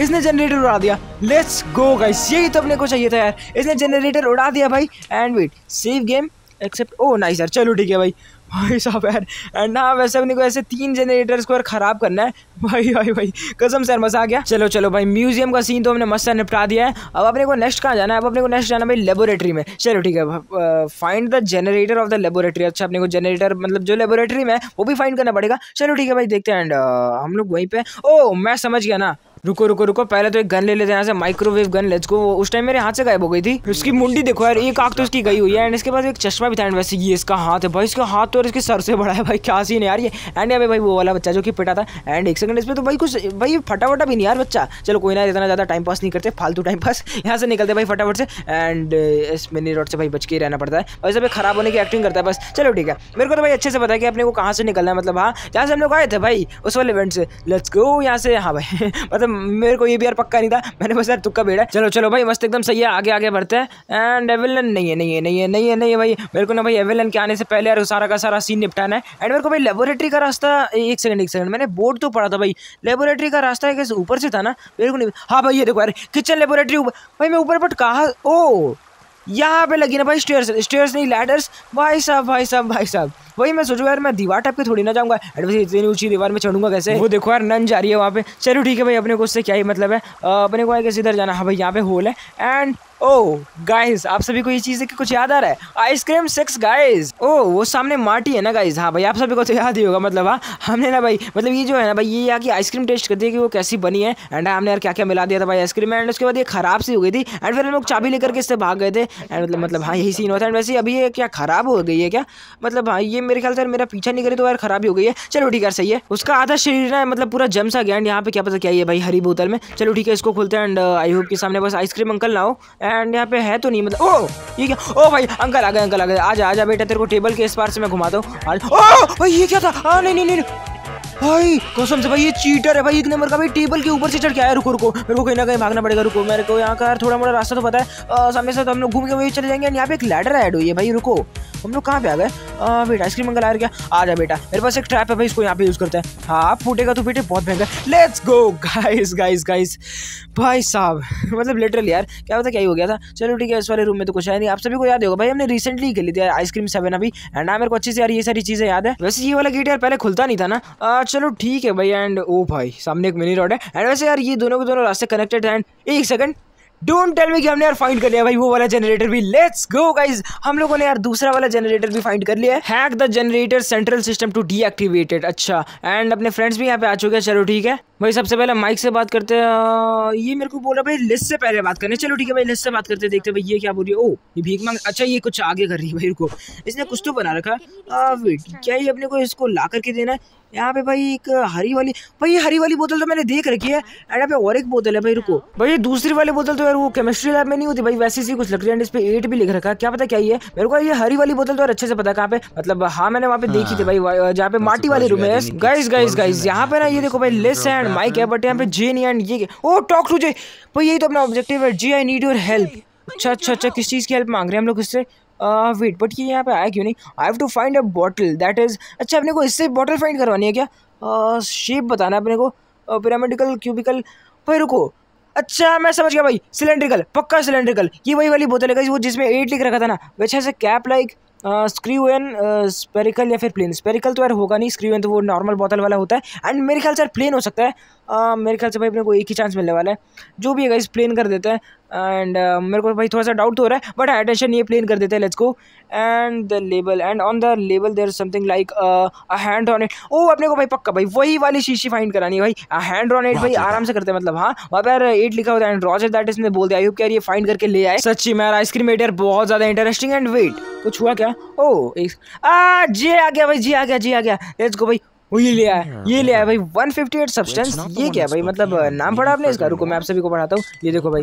इसने जनरेटर उड़ा दिया। लेट्स गो गाइस यही तो अपने को चाहिए था यार। इसने जनरेटर उड़ा दिया भाई। And wait save game except oh nice यार। चलो ठीक है भाई। भाई साहब, यार एंड ना, वैसे अपने को ऐसे तीन जनरेटर्स को खराब करना है। भाई भाई भाई, कसम सर मज़ा आ गया। चलो चलो भाई म्यूज़ियम का सीन तो हमने मस्त निपटा दिया है। अब अपने को नेक्स्ट कहाँ जाना है? अब अपने को नेक्स्ट जाना भाई लेबोरेटरी में। चलो, ठीक है find the generator of the laboratory अच्छा अपने को जनरेटर मतलब जो लेबोरेटरी में वो भी फाइंड करना पड़ेगा। चलो, ठीक है भाई, देखते हैं एंड हम लोग वहीं पर ओ मैं समझ गया ना। रुको रुको रुको, पहले तो एक गन ले लेते हैं यहाँ से माइक्रोवेव गन लेट्स को उस टाइम मेरे हाथ से गायब हो गई थी। उसकी मुंडी देखो यार, एक आँख तो उसकी गई हुई है एंड इसके बाद एक चश्मा भी था एंड वैसे ये इसका हाथ है। भाई, इसका हाथ तो इसके सर से बड़ा है, भाई, क्या सीन है यार ये? एंड यहाँ भाई वो वाला बच्चा जो कि पिटा था एंड एक सेकंड इसमें तो भाई कुछ, भाई फटाफटा भी नहीं यार बच्चा। चलो, कोई ना, इतना ज़्यादा टाइम पास नहीं करते, फालतू टाइम पास यहाँ से निकलते भाई फटाफट से एंड इस मिनी रोड से भाई बच के रहना पड़ता है। भाई, सब खराब होने की एक्टिंग करता है, बस। चलो, ठीक है। मेरे को तो भाई अच्छे से पता है कि अपने को कहाँ से निकलना है मतलब हाँ जहाँ से हम लोग आए थे भाई, उस वाले इवेंट से। लेट्स गो यहाँ से। हाँ भाई मतलब मेरे को ये भी यार पक्का नहीं था। मैंने बस यार तुक्का बेड़ा चलो चलो भाई, मस्त एकदम सही है। आगे आगे बढ़ते हैं। एंड एवेलन नहीं है नहीं है नहीं है नहीं है नहीं है भाई। मेरे को ना भाई एविलन के आने से पहले यार सारा का सारा सीन निपटाना है। एंड मेरे को भाई लेबोरेटरी का रास्ता एक सेकंड एक सेकंड मैंने बोर्ड तो पढ़ा था भाई। लेबोरेटरी का रास्ता ऊपर से था ना, मेरे को नहीं हाँ भाई, ये देखो यार किचन लेबोरेटरी भाई मैं ऊपर बट कहा ओ! यहाँ पे लगी ना भाई स्टेयर्स स्टेयर्स नहीं लैडर्स भाई साहब भाई साहब भाई साहब। वही मैं सोचूँगा यार मैं दीवार टाइप के थोड़ी ना जाऊँगा। एंड इतनी ऊँची दीवार में चढ़ूँगा कैसे? वो देखो यार नन जा रही है वहाँ पे। चलो ठीक है भाई, अपने को उससे क्या ही मतलब है। अपने को कैसे इधर जाना। हाँ भाई, यहाँ पे होल है। एंड ओ गाइस आप सभी को ये चीज़ देख कुछ याद आ रहा है? आइसक्रीम सिक्स गाइस ओ वो सामने माटी है ना गाइस हाँ भाई, आप सभी को तो याद ही होगा मतलब हाँ हमने ना भाई मतलब ये जो है ना भाई, ये यहाँ की आइसक्रीम टेस्ट करती है कि वो कैसी बनी है एंड हमने यार क्या क्या मिला दिया था भाई आइसक्रीम एंड उसके बाद ये खराब सी हो गई थी एंड फिर हम लोग चाबी लेकर के इससे भाग गए थे एंड मतलब मतलब हाँ यही सीन होता है एंड वैसे अभी ये क्या खराब हो गई है क्या? मतलब हाँ ये मेरे ख्याल से मेरा पीछा नहीं करे तो यार खराब ही हो गई है। चलो ठीक है सही है। उसका आधा शरीर ना मतलब पूरा जम सा गया एंड यहाँ पे क्या पता क्या है भाई, हरी बोतल में। चलो ठीक है, इसको खोलते हैं एंड आई होप के सामने बस आइसक्रीम अंकल ना हो एंड यहाँ पे है तो नहीं मतलब ओ ये क्या? ओ भाई, अंकल आ गए, अंकल आ गए। आजा आजा बेटा, तेरे को टेबल के इस पार से मैं घुमा दो ओ भाई, ये क्या था? हाँ नहीं नहीं नहीं। भाई, कसम से भाई, ये चीटर है भाई, एक नंबर का भाई टेबल के ऊपर से चढ़ के आया, रुको रुको। मेरे को कहीं ना कहीं भागना पड़ेगा, रुको। मेरे को यहाँ का थोड़ा मोड़ा रास्ता तो पता है। सामने से तो हम लोग घूम के वही चले जाएँगे, यहाँ पे एक लैडर ऐड हुई है भाई, रुको। हम लोग कहाँ पे आ गए? बेटा आइसक्रीम मंगल आ गया आ जा बेटा। मेरे पास एक ट्रैप है भाई, इसको यहाँ पे यूज़ करते हैं। हाँ फूटेगा तो बेटे बहुत महँगा let's go guys guys guys भाई साहब मतलब लिटरली यार, क्या होता क्या ही हो गया था। चलो ठीक है, इस वाले रूम में तो कुछ है नहीं। आप सभी को याद होगा भाई, हमने रिसेंटली खेली थी आइसक्रीम सेवन अभी। एंड हाँ मेरे को अच्छी से यार ये सारी चीज़ें याद है। वैसे ये वाला गेट यार पहले खुलता नहीं था ना। चलो ठीक है भाई एंड ओ भाई, सामने एक मिनी रोड है। एंड वैसे यार, ये दोनों के दोनों रास्ते कनेक्टेड है। एंड एक सेकंड डोंट टेल मी कि हमने यार फाइंड कर लिया भाई, वो वाला जनरेटर भी। लेट्स गो गाइस हम लोगों ने यार दूसरा वाला जनरेटर भी फाइंड कर लिया है। Hack the generator central system to deactivated अच्छा एंड अपने फ्रेंड्स भी यहाँ पे आ चुके हैं। चलो, ठीक है। भाई, सबसे पहले माइक से बात करते हैं। ये मेरे को बोला भाई लिस्ट से पहले बात करने चलो, ठीक है, भाई लिस्ट से बात करते देखते भाई, ये क्या बोल रही है? ओ ये भीख मांग अच्छा ये कुछ आगे कर रही है भाई को इसने कुछ तो बना रखा वेट क्या ये अपने को इसको ला करके देना है? यहाँ पे भाई एक हरी वाली भाई, ये हरी वाली बोतल तो मैंने देख रखी है। एंड यहाँ पे और एक बोतल है भाई, रुको। भाई दूसरी वाली बोतल तो यार वो केमिस्ट्री लैब में नहीं होती भाई वैसी सी कुछ लग रही है इस पे एट भी लिख रखा है क्या पता क्या ये मेरे को ये हरी वाली बोतल तो अच्छे से पता कहाँ पे मतलब हाँ मैंने वहाँ पे देखी थी भाई जहाँ पे माटी वाली रूम है गाइस गाइस गाइस यहाँ पे ना ये देखो भाई लिस्ट एंड माइक है बट यहाँ पे जे नहीं एंड ये ओ टॉक टू जे भाई यही तो अपना ऑब्जेक्टिव है जी आई नीड योर हेल्प अच्छा अच्छा अच्छा किस चीज़ की हेल्प मांग रहे हैं हम लोग इससे? वेट बट ये यहाँ पे आया क्यों नहीं? I have to find a bottle that is अच्छा अपने को इससे बॉटल फाइंड करवानी है क्या? शेप बताना है अपने को पिरामिडिकल क्यूबिकल भाई रुको अच्छा मैं समझ गया भाई। सिलेंड्रिकल पक्का सिलेंड्रिकल ये वही वाली बोतल है वो जिसमें एट लिख रखा था ना वैसे ऐसे cap like screw an spherical या फिर प्लेन स्पेरिकल तो यार होगा नहीं स्क्रू एन तो वो नॉर्मल बोतल वाला होता है। एंड मेरे ख्याल से यार प्लेन हो सकता है। Uh, मेरे ख्याल से भाई अपने को एक ही चांस मिलने वाला है। जो भी है इस प्लेन कर देते हैं। एंड uh, मेरे को भाई थोड़ा सा डाउट तो हो रहा है बट अटेंशन ये प्लेन कर देते हैं let's go and the label and on the label there something like a hand on it oh अपने को भाई पक्का भाई वही वाली शीशी फाइंड करानी है भाई। हैंड ऑन इट भाई आराम से करते हैं मतलब हाँ। वहाँ पर एट लिखा होता है एंड रॉजर दैट इसने बोल दिया। यार ये फाइंड करके ले आए। सच्ची मैं आइसक्रीम एट यार बहुत ज़्यादा इंटरेस्टिंग एंड वेट कुछ हुआ क्या? ओ एक आ जे आ गया भाई जी आ गया जी आ गया। लेट्स गो भाई। वो ये लिया है ये ले है भाई 158 सब्सटेंस ये क्या है भाई? मतलब नाम पढ़ा आपने इसका? रुको मैं आप सभी को पढ़ाता हूँ। ये देखो भाई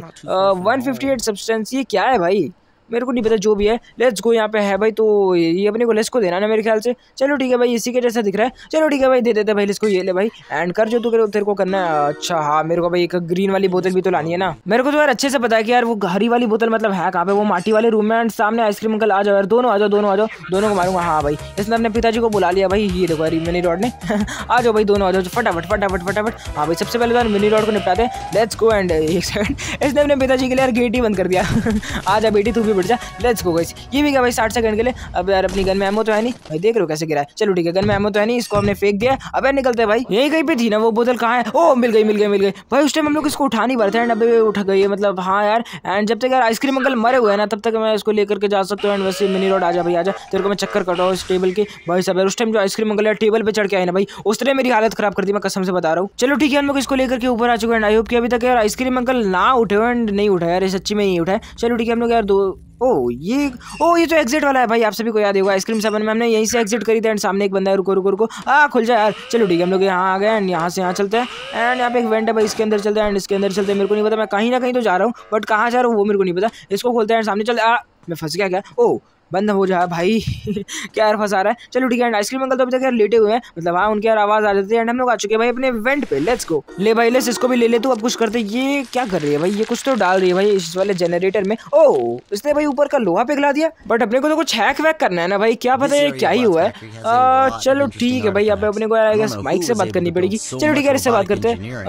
वन फिफ्टी एट सब्सटेंस ये क्या है भाई? मेरे को नहीं पता जो भी है। लेट्स गो यहाँ पे है भाई तो ये अपने को लेस को देना ना मेरे ख्याल से। चलो ठीक है भाई, इसी के जैसा दिख रहा है। चलो ठीक है भाई, दे देते भाई इसको ये ले भाई। एंड कर जो तू करे तेरे को करना है। अच्छा हाँ मेरे को भाई एक ग्रीन वाली बोतल भी तो लानी है ना। मेरे को तो यार अच्छे से पता है कि यार वो हरी वाली बोतल मतलब है कहाँ पे? वो माटी वाले रूम में एंड सामने आइसक्रीम अंकल आ जाओ यार, दोनों आ जाओ, दोनों आ जाओ, दोनों को मारूँगा। हाँ भाई, इसने अपने पिताजी को बुला लिया भाई। ये देखो यार मिनी रॉड ने। आ जाओ भाई, दोनों आ जाओ, फटाफट फटाफट फटाफट। हाँ भाई, सबसे पहले तो मिनी रॉड को निपटाते लेट्स गो एंड एक सेकंड इसने अपने पिताजी के लिए यार गेट ही बंद कर दिया। आ जा बेटी, तू भी बढ़ जा लेट्स गो गई ये भी क्या भाई, साठ सेकंड के लिए? अब यार अपनी गन में एमो तो है नहीं। भाई देख रहे हो कैसे गिरा है। चलो ठीक है गन में एमो तो है नहीं, इसको हमने फेंक दिया अब निकलते हैं भाई। यही कहीं पे थी ना वो बोतल, कहाँ है? ओ मिल गई मिल गई मिल गई। भाई उस टाइम हम लोग इसको उठा नहीं पाते एंड अभी उठ गई मतलब हाँ यार। एंड जब तक यार आइसक्रीम अंकल मरे हुए हैं ना, तब तक मैं इसको लेकर के जा सकता हूँ। एंड वैसे मिनी रोड आ जा भाई आ जा तेरे को मैं चक्कर कटाओ इस टेबल के। भाई सब उस टाइम जो आइसक्रीम अंकल यार टेबल पर चढ़ के आए ना भाई, उस तरह मेरी हालत खराब कर दी, मैं कसम से बता रहा हूँ। चलो ठीक है, हम लोग इसको लेकर के ऊपर आ चुके हैं। आई होप कि अभी तक यार आइसक्रीम अंकल ना उठे एंड नहीं उठा यार सच्ची में नहीं उठा चलो ठीक है, हम लोग यार दो ओ, ये ओ, ये तो एग्जिट वाला है भाई, आप सभी को याद होगा आइसक्रीम सेवन में हमने यहीं से एग्जिट करी थी एंड सामने एक बंदा है, रुको रुको रुको। आ, खुल जाए यार। चलो ठीक है, हम लोग यहाँ आ गए एंड यहाँ से यहाँ चलते हैं। एंड यहाँ पे एक वेंट है भाई, इसके अंदर चलते हैं एंड इसके अंदर चलते हैं। मेरे को नहीं पता, मैं कहीं ना कहीं तो जा रहा हूँ बट कहाँ जा रहा हूँ वो मेरे को नहीं पता। इसको खोलते हैं सामने चलते मैं फंस गया क्या? ओ बंद हो जाए भाई। क्या यार फंसा रहा है? चलो ठीक है आइसक्रीम अंकल तो अभी तक यार लेटे हुए हैं। मतलब हाँ उनकी यार आवाज़ आ जाती है एंड हम लोग आ चुके हैं भाई अपने इवेंट पे। लेट्स गो ले भाई लेट्स इसको भी ले ले तू अब कुछ करते ये क्या कर रही है भाई? ये कुछ तो डाल रही है भाई इस वाले जनरेटर में। ओ इसने भाई ऊपर का लोहा पिघला दिया बट अपने को तो कुछ हैक वैक करना है ना भाई क्या पता है क्या ही हुआ है। चलो ठीक है भाई यहाँ पे अपने को माइक से बात करनी पड़ेगी। चलो ठीक है इससे बात करते हैं।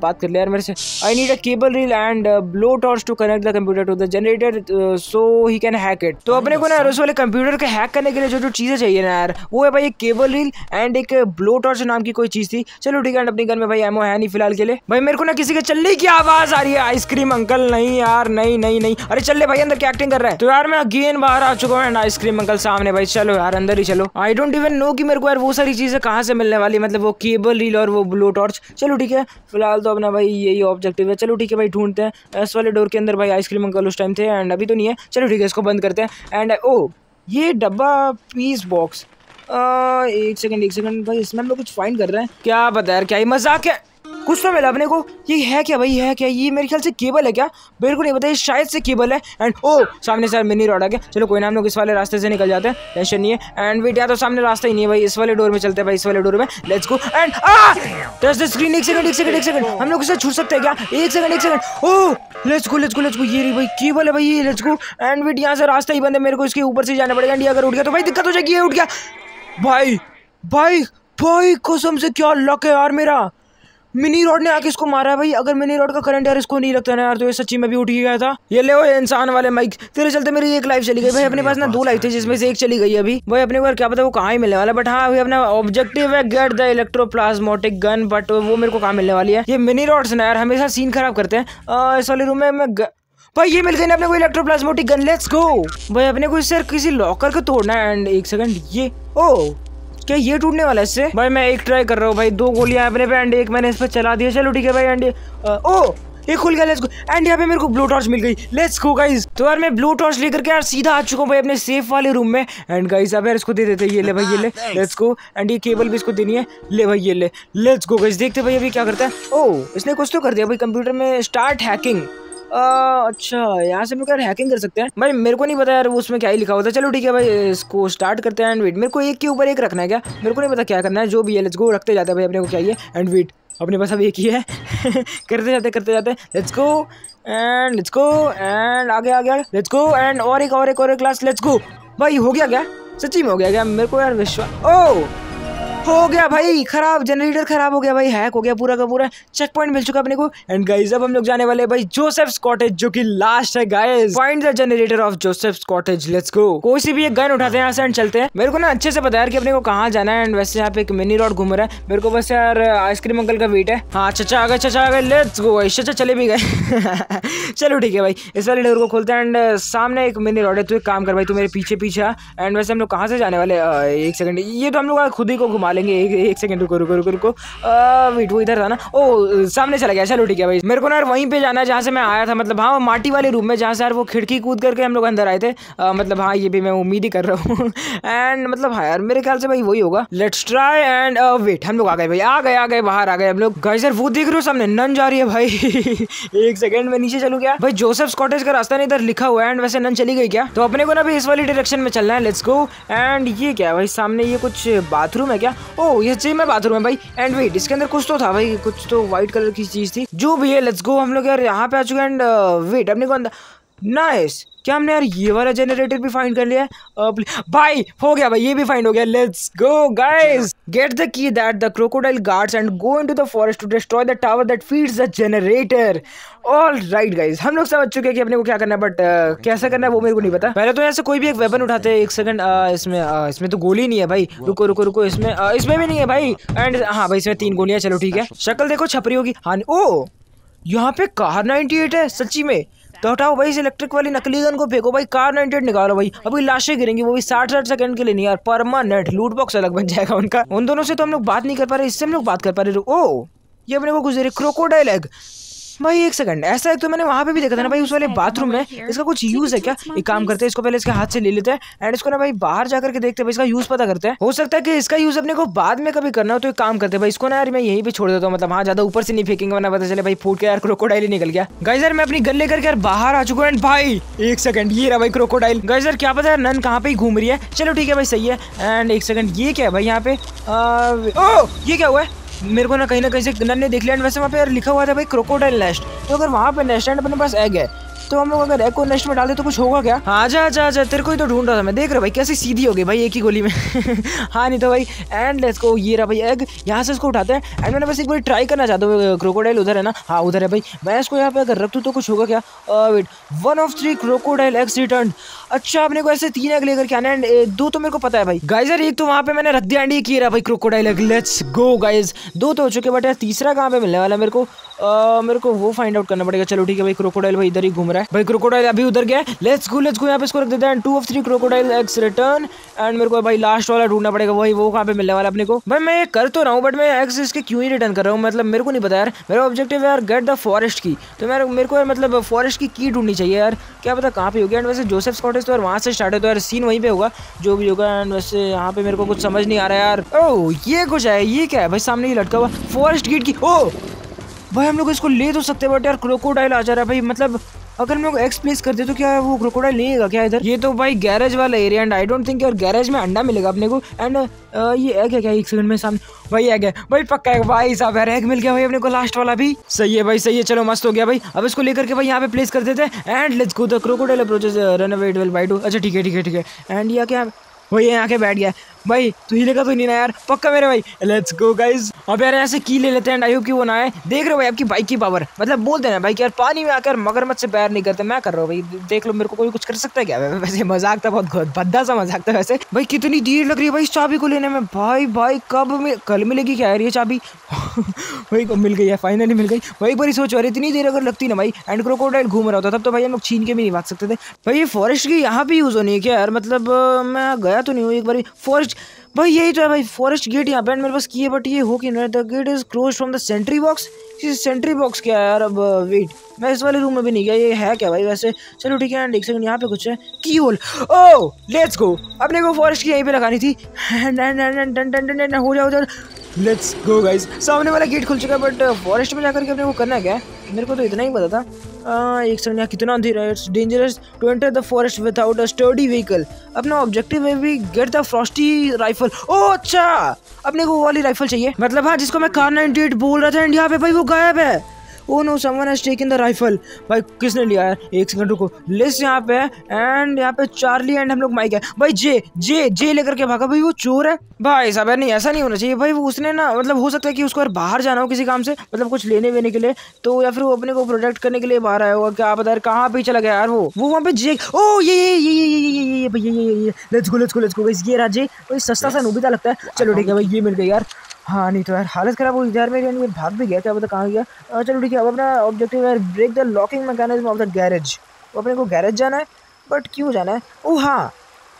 बात कर ले यार मेरे से। I need a cable reel and blow torch to connect the computer to the generator so he can hack it तो अपने को ना उस वाले कंप्यूटर के हैक करने के लिए जो जो चीज़ें चाहिए ना यार, वो है भाई एक केबल रील एंड एक ब्लो टॉर्च नाम की कोई चीज़ थी। चलो ठीक है अपनी घर में भाई एमओ है नहीं फ़िलहाल के लिए। भाई मेरे को ना किसी के चलने की आवाज़ आ रही है आइसक्रीम अंकल नहीं यार, नहीं नहीं नहीं। अरे चल भाई, अंदर क्या एक्टिंग कर रहा है? तो यार मैं अगेन बाहर आ चुका हूँ आइसक्रीम अंकल सामने भाई। चलो यार, अंदर ही चलो। आई डोंट इवन नो कि मेरे को यार वो सारी चीज़ें कहाँ से मिलने वाली मतलब वो केबल रील और वो ब्लो टॉर्च चलो ठीक है, फ़िलहाल तो अपना भाई यही ऑब्जेक्टिव है। चलो ठीक है भाई, ढूंढते हैं। इस वाले डोर के अंदर भाई आइसक्रीम अंकल उस टाइम थे एंड अभी तो नहीं है। चलो ठीक है, इसको बंद करते हैं। एंड ओ ये डब्बा पीस बॉक्स एक सेकंड एक सेकंड भाई इसमें हम लोग कुछ फाइंड कर रहे हैं। क्या बताया क्या ही मज़ाक है। कुछ तो मिला अपने को। ये है क्या भाई है क्या? ये मेरे ख्याल से केबल है क्या? को नहीं पता, ये शायद से केबल है। एंड ओ, सामने से मिनी रोड आ गया। चलो कोई ना, हम लोग इस वाले रास्ते से निकल जाते हैं। टेंशन नहीं है। एंड वेट या तो सामने रास्ता ही नहीं है भाई। इस वाले डोर में चलते हैं भाई, इस वाले डोर में। Let's go and touch the screen एक सेकंड एक सेकंड एक सेकंड हम लोग इसे छूट सकते हैं क्या? एक सेकंड एक second oh let's go let's go let's go ये रही भाई, केबल है भाई, ये लेट्स गो एंड वेट यहाँ से रास्ता ही बंद है। मेरे को इसके ऊपर से जाना पड़ेगा। एंड अगर उठ गया तो भाई, दिक्कत हो जाएगी। ये उठ गया। भाई भाई भाई, कसम से क्या लक है यार मेरा। मिनी रोड ने आके इसको मारा है भाई। अगर मिनी रोड का करंट यार इसको नहीं लगता ना यार तो ये सच्ची में भी उठ ही गया था। ये ले वो इंसान वाले माइक तेरे चलते मेरी एक लाइफ चली गई। भाई अपने पास ना दो लाइफ थे जिसमें से एक चली गई अभी। भाई अपने को क्या पता वो कहाँ ही मिलने वाला बट हाँ अभी अपना ऑब्जेक्टिव है get the electroplasmotic gun but वो मेरे को कहाँ मिलने वाली है? ये मिनी रोड्स ना यार हमेशा सीन खराब करते हैं। इस वाले रूम में मैं भाई ये मिल गई ना अपने को इलेक्ट्रोप्लाज्मोटिक गन लेट्स गो भाई अपने को इससे किसी लॉकर को तोड़ना है। एंड एक सेकंड ये ओ क्या ये टूटने वाला है इससे? भाई मैं एक ट्राई कर रहा हूँ भाई। दो गोलियाँ अपने पे एंड एक मैंने इस पर चला दिया चलो ठीक है भाई एंड ओ एक खुल गया लेट्स गो एंड यहाँ पे मेरे को ब्लू टॉर्च मिल गई। लेट्स गो गाइस तो यार मैं ब्लू टॉर्च लेकर के यार सीधा आ चुका हूँ भाई अपने सेफ़ वाले रूम में। एंड गाइस अब यार इसको दे देते ये ले भाई ये ले। लेट्स गो एंड ये केबल भी इसको देनी है। ले भाई ये ले। लेट्स गो गाइस देखते भाई अभी क्या करता है। ओ इसने कुछ तो कर दिया भाई। कंप्यूटर में स्टार्ट हैकिंग अच्छा यहाँ से यार हैकिंग कर सकते हैं। भाई, मेरे को नहीं पता यार उसमें क्या ही लिखा होता है चलो ठीक है भाई, इसको स्टार्ट करते हैं एंड वेट मेरे को एक के ऊपर एक रखना है क्या? मेरे को नहीं पता क्या करना है, जो भी है लेट्स गो रखते जाते हैं भाई, अपने को चाहिए एंड वेट अपने पास अब एक ही है। करते जाते करते जाते। Let's go and let's go and आगे आगे लेट्स गो एंड और एक और एक और एक क्लास लेट्स गो भाई, हो गया क्या? सच्ची में हो गया क्या? मेरे को यार विश्वास ओ! हो गया भाई, खराब जनरेटर खराब हो गया भाई हैक हो गया पूरा का पूरा। चेक पॉइंट मिल चुका अपने को। एंड गाइस अब हम लोग जाने वाले भाई जोसेफ कॉटेज जो कि लास्ट है guys find the generator of Joseph Scottage let's go कोई सी भी एक गन उठाते हैं, यहाँ से एंड चलते हैं। मेरे को ना अच्छे से है कि अपने को कहाँ जाना है एंड वैसे यहाँ पे एक मिनी रोड घूम रहा है। मेरे को बस यार आइसक्रीम अंकल का वेट है। हाँ चचा आ गए चचा आ गए लेट्स गो भाई। चचा चले भी गए। चलो, ठीक है भाई। इस वाले डोर को खोलते हैं एंड सामने एक मिनी रोड है। तू एक काम कर भाई, तू मेरे पीछे पीछे एंड वैसे हम लोग कहाँ से जाने वाले एक सेकंड ये तो हम लोग खुद ही को घुमा लेंगे एक, एक सेकंड रुको रुको रुको रुको। वेट वो इधर था ना ओ सामने चला गया चलो ठीक है भाई। मेरे को ना यार वहीं पे जाना है जहाँ से मैं आया था मतलब हाँ माटी वाले रूम में जहाँ से यार वो खिड़की कूद करके हम लोग अंदर आए थे। आ, मतलब हाँ ये भी मैं उम्मीद ही कर रहा हूँ। एंड मतलब हाँ यार मेरे ख्याल से भाई वही होगा। लेट्स ट्राई एंड वेट हम लोग आ गए भाई। आ गए आ गए बाहर आ गए हम लोग। गाइस यार वो देख रहे हो सामने? नन जा रही है भाई। एक सेकंड में नीचे चलू क्या? भाई जोसेफ कॉटेज का रास्ता नहीं इधर लिखा हुआ है एंड वैसे नन चली गई क्या? तो अपने को ना भाई इस वाली डायरेक्शन में चलना है। लेट्स गो एंड ये क्या भाई? सामने ये कुछ बाथरूम है क्या? ओ ये जिम है बाथरूम है भाई। एंड वेट इसके अंदर कुछ तो था भाई, कुछ तो व्हाइट कलर की चीज़ थी। जो भी है लेट्स गो हम लोग यार यहाँ पे आ चुके एंड वेट अपने को अंदर नाइस क्या हमने यार ये वाला जनरेटर भी फाइंड कर लिया भाई हो गया भाई ये भी फाइंड हो गया। Let's go guys get the key that the crocodile guards and go into the forest to destroy the tower that feeds the generator all right guys हम लोग समझ चुके हैं कि अपने को क्या करना है बट uh, कैसे करना है वो मेरे को नहीं पता। पहले तो यहाँ से कोई भी एक वेपन उठाते हैं एक सेकंड uh, इसमें uh, इसमें तो गोली नहीं है भाई। रुको रुको रुको इसमें uh, इसमें भी नहीं है भाई। एंड हाँ भाई इसमें तीन गोलियाँ चलो ठीक है। शक्ल देखो छपरी होगी। हाँ ओ यहाँ पे कार 98 है सच्ची में। तो हटाओ भाई इस इलेक्ट्रिक वाली नकली गन को फेंको भाई कार नाइनटेड निकालो भाई। अभी लाशें गिरेंगी, वो भी साठ साठ सेकंड के लिए नहीं यार परमानेंट लूट बॉक्स अलग बन जाएगा उनका। उन दोनों से तो हम लोग बात नहीं कर पा रहे, इससे हम लोग बात कर पा रहे। ओ, ये अपने को गुजरे क्रोकोडाइल एग भाई एक सेकंड ऐसा है तो मैंने वहाँ पे भी देखा था ना भाई उस वाले बाथरूम में इसका कुछ यूज़ है क्या? एक काम करते हैं इसको पहले इसके हाथ से ले लेते हैं एंड इसको ना भाई बाहर जाकर के देखते हैं इसका यूज़ पता करते हैं। हो सकता है कि इसका यूज़ अपने को बाद में कभी करना हो तो एक काम करते हैं भाई इसको ना यार मैं यहीं पे छोड़ देता हूँ मतलब हाँ ज़्यादा ऊपर से नहीं फेंकेंगे वरना पता चले भाई फूट के यार क्रोकोडाइल ही निकल गया। गाइस यार मैं अपनी गन लेकर यार बाहर आ चुका हूँ भाई एक सेकंड ये रहा भाई क्रोकोडाइल गाइस यार क्या पता नन कहाँ पे घूम रही है। चलो ठीक है भाई सही है एंड एक सेकंड ये क्या है भाई यहाँ पे? ओ ये क्या हुआ है? मेरे को ना कहीं ना कहीं से नन्हे देख लिया। वैसे वहाँ पे यार लिखा हुआ था भाई क्रोकोडाइल नेस्ट तो अगर वहाँ पे नेस्ट एंड अपने पास एग है तो हम लोग अगर एग को नेस्ट में डाल तो कुछ होगा क्या? हाँ जा जा जा तेरे को ही तो ढूंढ रहा था मैं। देख रहा भाई, कैसी सीधी हो गई भाई एक ही गोली में। हाँ नहीं तो भाई एंड लेट्स को ये रहा भाई एग यहाँ से इसको उठाते हैं। एंड मैंने बस एक बार ट्राई करना चाहता हूँ क्रोकोडाइल उधर है ना? हाँ उधर है भाई। मैं इसको यहाँ पे अगर रख दूँ तो कुछ होगा क्या? Wait one of three crocodile eggs return अच्छा अपने को ऐसे तीन एग लेकर के आना एंड दो तो मेरे को पता है भाई। गाइजर एक तो वहाँ पे मैंने रख दिया एंड ये किया भाई crocodile egg let's go guys दो तो हो चुके बट यार, तीसरा कहाँ पे मिलने वाला मेरे को? मेरे को वो फाइंड आउट करना पड़ेगा। चलो ठीक है भाई क्रोकोडाइल भाई इधर ही घूम रहा है। भाई क्रोकोडाइल अभी उधर गया लेट्स गो लेट्स गो यहाँ पे इसको रख देते हैं। Two of three crocodile eggs return and मेरे को भाई लास्ट वाला ढूंढना पड़ेगा। वही वो कहाँ पे मिलने वाला अपने को। भाई मैं कर तो रहा हूँ बट मैं एक्स इसके क्यों ही रिटर्न कर रहा हूँ? मतलब मेरे को नहीं पता यार। मेरा ऑब्जेक्टिव यार गेट द फॉरेस्ट की तो मेरे मेरे को यार मतलब फॉरेस्ट की की ढूंढनी चाहिए यार। क्या पता कहाँ पे होगी। एंड वैसे जोसेफ स्कॉटेज तो यार वहाँ से स्टार्ट है तो यार सीन वहीं पे होगा। जो भी होगा। एंड वैसे यहाँ पे मेरे को कुछ समझ नहीं आ रहा यार। ओ ये कुछ है। ये क्या है? भाई सामने ही लटका हुआ। फॉरेस्ट गेट की ओ भाई, हम लोग इसको ले तो सकते हैं बट यार क्रोकोडाइल आ जा रहा है भाई। मतलब अगर हम लोग एक्स प्लेस कर दे तो क्या वो क्रोकोडाइल लेगा क्या इधर? ये तो भाई गैरेज वाला area and I don't think यार गैरेज में अंडा मिलेगा अपने को। एंड ये है क्या क्या एक सेकंड में सामने? भाई है। भाई, पक्का है, भाई साहब, यार एग मिल गया भाई अपने को लास्ट वाला भी। सही है भाई, सही है, चलो मस्त हो गया भाई। अब इसको लेकर के भाई यहाँ पे प्लेस कर देते हैं and let's go the crocodile approaches run away it will bite अच्छा ठीक है ठीक है ठीक है। एंड ये क्या, वही यहाँ के बैठ गया। भाई, तू ही लेगा तो नहीं ना यार, पक्का मेरे भाई। लेट्स गो गाइस अब यार, ऐसे की ले लेते हैं आई होप कि वो ना आए। देख रहे हो भाई, आपकी बाइक की पावर मतलब बोलते ना भाई कि यार, पानी में आकर मगरमच्छ से पैर नहीं करते। मैं कर रहा हूँ भाई, देख लो मेरे को कोई कुछ कर सकता है क्या? वैसे मज़ाक था बहुत भद्दा सा मज़ाक था वैसे। भाई, कितनी देर लग रही है भाई इस चाबी को लेने में? भाई भाई, कब में कल मिलेगी क्या यार ये चाबी? भाई, कब मिल गई है? फाइनली मिल गई। वही पर सोच अरे इतनी देर अगर लगती ना भाई एंड क्रोकोडाइल घूम रहा होता, तब तो भाई हम लोग छीन के भी नहीं भाग सकते थे। भाई, ये फॉरेस्ट की यहाँ पे यूज़ होनी है क्या यार? मतलब मैं गया तो नहीं हूँ, एक बार फॉरेस्ट भाई, यही तो है भाई फॉरेस्ट गेट यहाँ पे मेरे पास की है बट ये हो कि नहीं the gate is close from the sentry box sentry box क्या है यार, अब वेट मैं इस वाले रूम में भी नहीं गया, ये है क्या भाई वैसे? चलो ठीक है एक सेकंड यहाँ पे कुछ है। की होल ओ लेट्स गो अपने को फॉरेस्ट की यहीं पे लगानी थी। हो जाओ उधर लेट्स गो गाइस सामने वाला गेट खुल चुका है बट फॉरेस्ट में जाकर के अपने को करना क्या? है मेरे को तो इतना ही पता था। आ, एक सेकंड यहाँ कितना अंधेरा है। It's dangerous to enter the forest without a sturdy vehicle अपना ऑब्जेक्टिव है भी गेट द फ्रॉस्टी राइफल ओ अच्छा! अपने को वो वाली राइफल चाहिए। मतलब हाँ जिसको मैं कार 98 बोल रहा था इंडिया पे भाई वो गायब है। ओ no someone has taken the rifle भाई किसने लिया है एक सेकंड रुको लिस्ट यहाँ पे एंड यहाँ पे चार्ली एंड हम लोग माइक है भाई जे जे जे लेकर के भागा भाई वो चोर है भाई साहब नहीं ऐसा नहीं होना चाहिए भाई वो उसने ना मतलब हो सकता है कि उसको अगर बाहर जाना हो किसी काम से मतलब कुछ लेने वेने के लिए तो या फिर वो अपने को प्रोटेक्ट करने के लिए बाहर आया होगा क्या पता यार कहाँ पे चला गया यार वो वो वहाँ पे जे ओ ये ये ये ये ये ये ये भाई ये ये let's go let's go let's go ये रहा जे कोई सस्ता सा नोबिता लगता है चलो ठीक है भाई ये मिल गया यार हाँ नहीं तो यार, हालत ख़राब हुई यार मेरी, यानी भाग भी गया क्या पता कहाँ गया? चलो ठीक है, अब अपना ऑब्जेक्टिव है break the locking mechanism of the garage अपने को गैरेज जाना है बट क्यों जाना है? ओ हाँ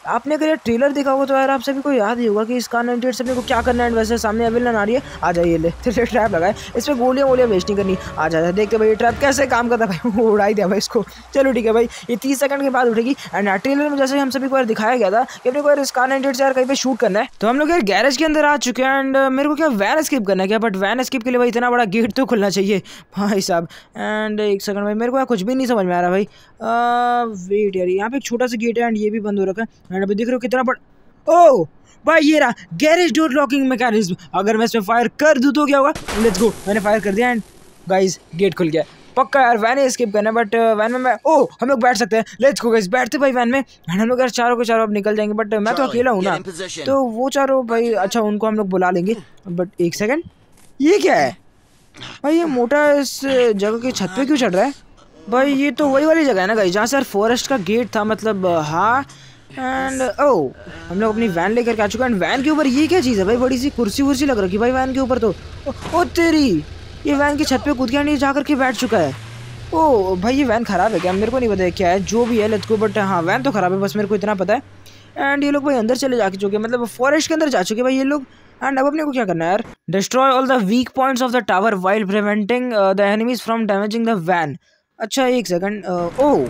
आपने अगर ये ट्रेलर देखा होगा तो यार आप सभी को याद ही होगा कि इस कार नाइनटी से को क्या करना है वैसे सामने अवेलन आ रही है। आ जाइए ले। फिर ट्रैप लगाए। इस पर गोलियाँ वोलियाँ वेस्ट नहीं करनी। आ जाए देखते भाई ट्रैप कैसे काम करता भाई। वो उड़ाई दिया भाई इसको। चलो ठीक है भाई, ये तीस सेकंड के बाद उठेगी। एंड ट्रेलर में जैसे हम सभी को यार दिखाया गया था कि अपने को यार इस कार नाइनटी यार कहीं पर शूट करना है तो हम लोग यार गैरेज के अंदर आ चुके हैं। एंड मेरे को क्या वैन स्किप करना है क्या? बट वैन स्किप के लिए भाई इतना बड़ा गेट तो खुलना चाहिए। भाई साहब। एंड एक सेकंड भाई, मेरे को यार कुछ भी नहीं समझ में आ रहा भाई। वेट यार, यहाँ पे एक छोटा सा गेट है एंड ये भी बंद हो रखा है। एंड अभी देख रहे हो कितना बड़ा ओ भाई ये रहा गैरेज डोर लॉकिंग मैकेनिज्म अगर मैं इसमें फायर कर दूँ तो क्या होगा? लेट्स गो मैंने फायर कर दिया एंड गाइस गेट खुल गया। पक्का यार वैन ही स्किप करना बट वैन में मैं ओ हम लोग बैठ सकते हैं। लेट्स गो गाइस बैठते भाई वैन में। एंड हम लोग यार चारों के चारों अब निकल जाएँगे बट मैं तो अकेला हूँ ना। तो वो चारों भाई अच्छा उनको हम लोग बुला लेंगे। बट एक सेकेंड ये क्या है? भाई ये मोटा इस जगह की छत पे क्यों चढ़ रहा है? भाई ये तो वही वाली जगह है ना गाइस जहाँ से यार फॉरेस्ट का गेट था मतलब हाँ। एंड ओ oh, हम लोग अपनी वैन लेकर के आ चुके हैं। वैन के ऊपर ये क्या चीज़ है भाई? बड़ी सी कुर्सी वुर्सी लग रखी भाई वैन के ऊपर तो। ओ तेरी ये वैन की छत पे कूद गया नहीं जा करके बैठ चुका है। ओ भाई ये वैन ख़राब है क्या? मेरे को नहीं पता है क्या है जो भी है लेट्स गो बट हाँ वैन तो ख़राब है बस मेरे को इतना पता है। एंड ये लोग भाई अंदर चले जा चुके हैं मतलब फॉरेस्ट के अंदर जा चुके भाई ये लोग। एंड अब अपने को क्या करना है यार? Destroy all the weak points of the tower while preventing the enemies from damaging the van अच्छा एक सेकंड ओह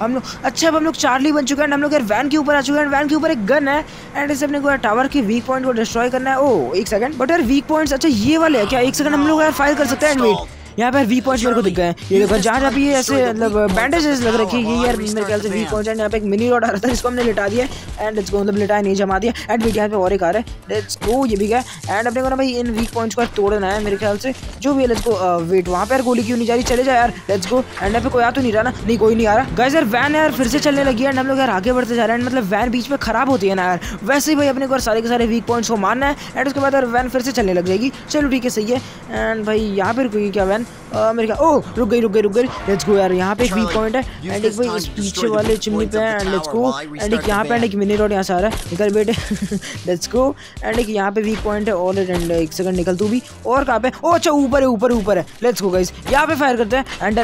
हम लोग अच्छा अब हम लोग चार्ली बन चुके हैं हम लोग यार वैन के ऊपर आ चुके हैं। वैन के ऊपर एक गन है एंड इसे अपने को टावर के वीक पॉइंट को डिस्ट्रॉय करना है। ओ एक सेकंड बट यार वीक पॉइंट्स अच्छा ये वाले है क्या? एक सेकंड हम लोग यार फायर कर सकते हैं एंड वेट यहाँ पर वी पॉइंट मेरे को दिख गए ये देखो जहाँ जहाँ भी ऐसे मतलब बैंडेजेस लग रखे ये यार मेरे ख्याल से वी पॉइंट एंड यहाँ पे एक मिनी रोड आ रहा था जिसको हमने लिटा दिया एंड इसको मतलब लिटाया नहीं जमा दिया एंड वीट यहाँ पे और एक आ रहा है। लेट्स गो ये भी गया एंड अपने को ना भाई इन वीक पॉइंट्स को तोड़ना है मेरे ख्याल से। जो भी है लेट्स गो वेट वहाँ पर गोली क्यों नहीं जा रही? चले जाए यार लेट्स गो एंड यहाँ पे कोई आ तो नहीं रहा ना। नहीं कोई नहीं आ रहा। गाइस यार वैन यार फिर से चलने लगी है एंड हम लोग यार आगे बढ़ते जा रहे हैं मतलब वैन बीच में खराब होती है ना यार। वैसे ही भाई अपने को सारे के सारे वीक पॉइंट्स को मारना है एंड उसके बाद यार वैन फिर से चलने लग जाएगी। चलो ठीक है सही है। एंड भाई यहाँ पर क्या वैन मेरे ख्याल ओ रुक गई रुक गई रुक गई। लेट्स गो यार यहाँ पे एक वीक पॉइंट है। एंड एक भाई इस पीछे वाले चिमनी पे एंड लेट्स गो एंड एक यहाँ पे एंड एक मिनी रोड यहाँ से आ रहा है। निकल बेटे। लेट्स गो एंड एक यहाँ पे वीक पॉइंट है और एंड एक सेकंड निकल तू भी। और कहाँ पे? ओ अच्छा ऊपर है ऊपर ऊपर है। लेट्स गो गाइस यहाँ पे फायर करते हैं। एंड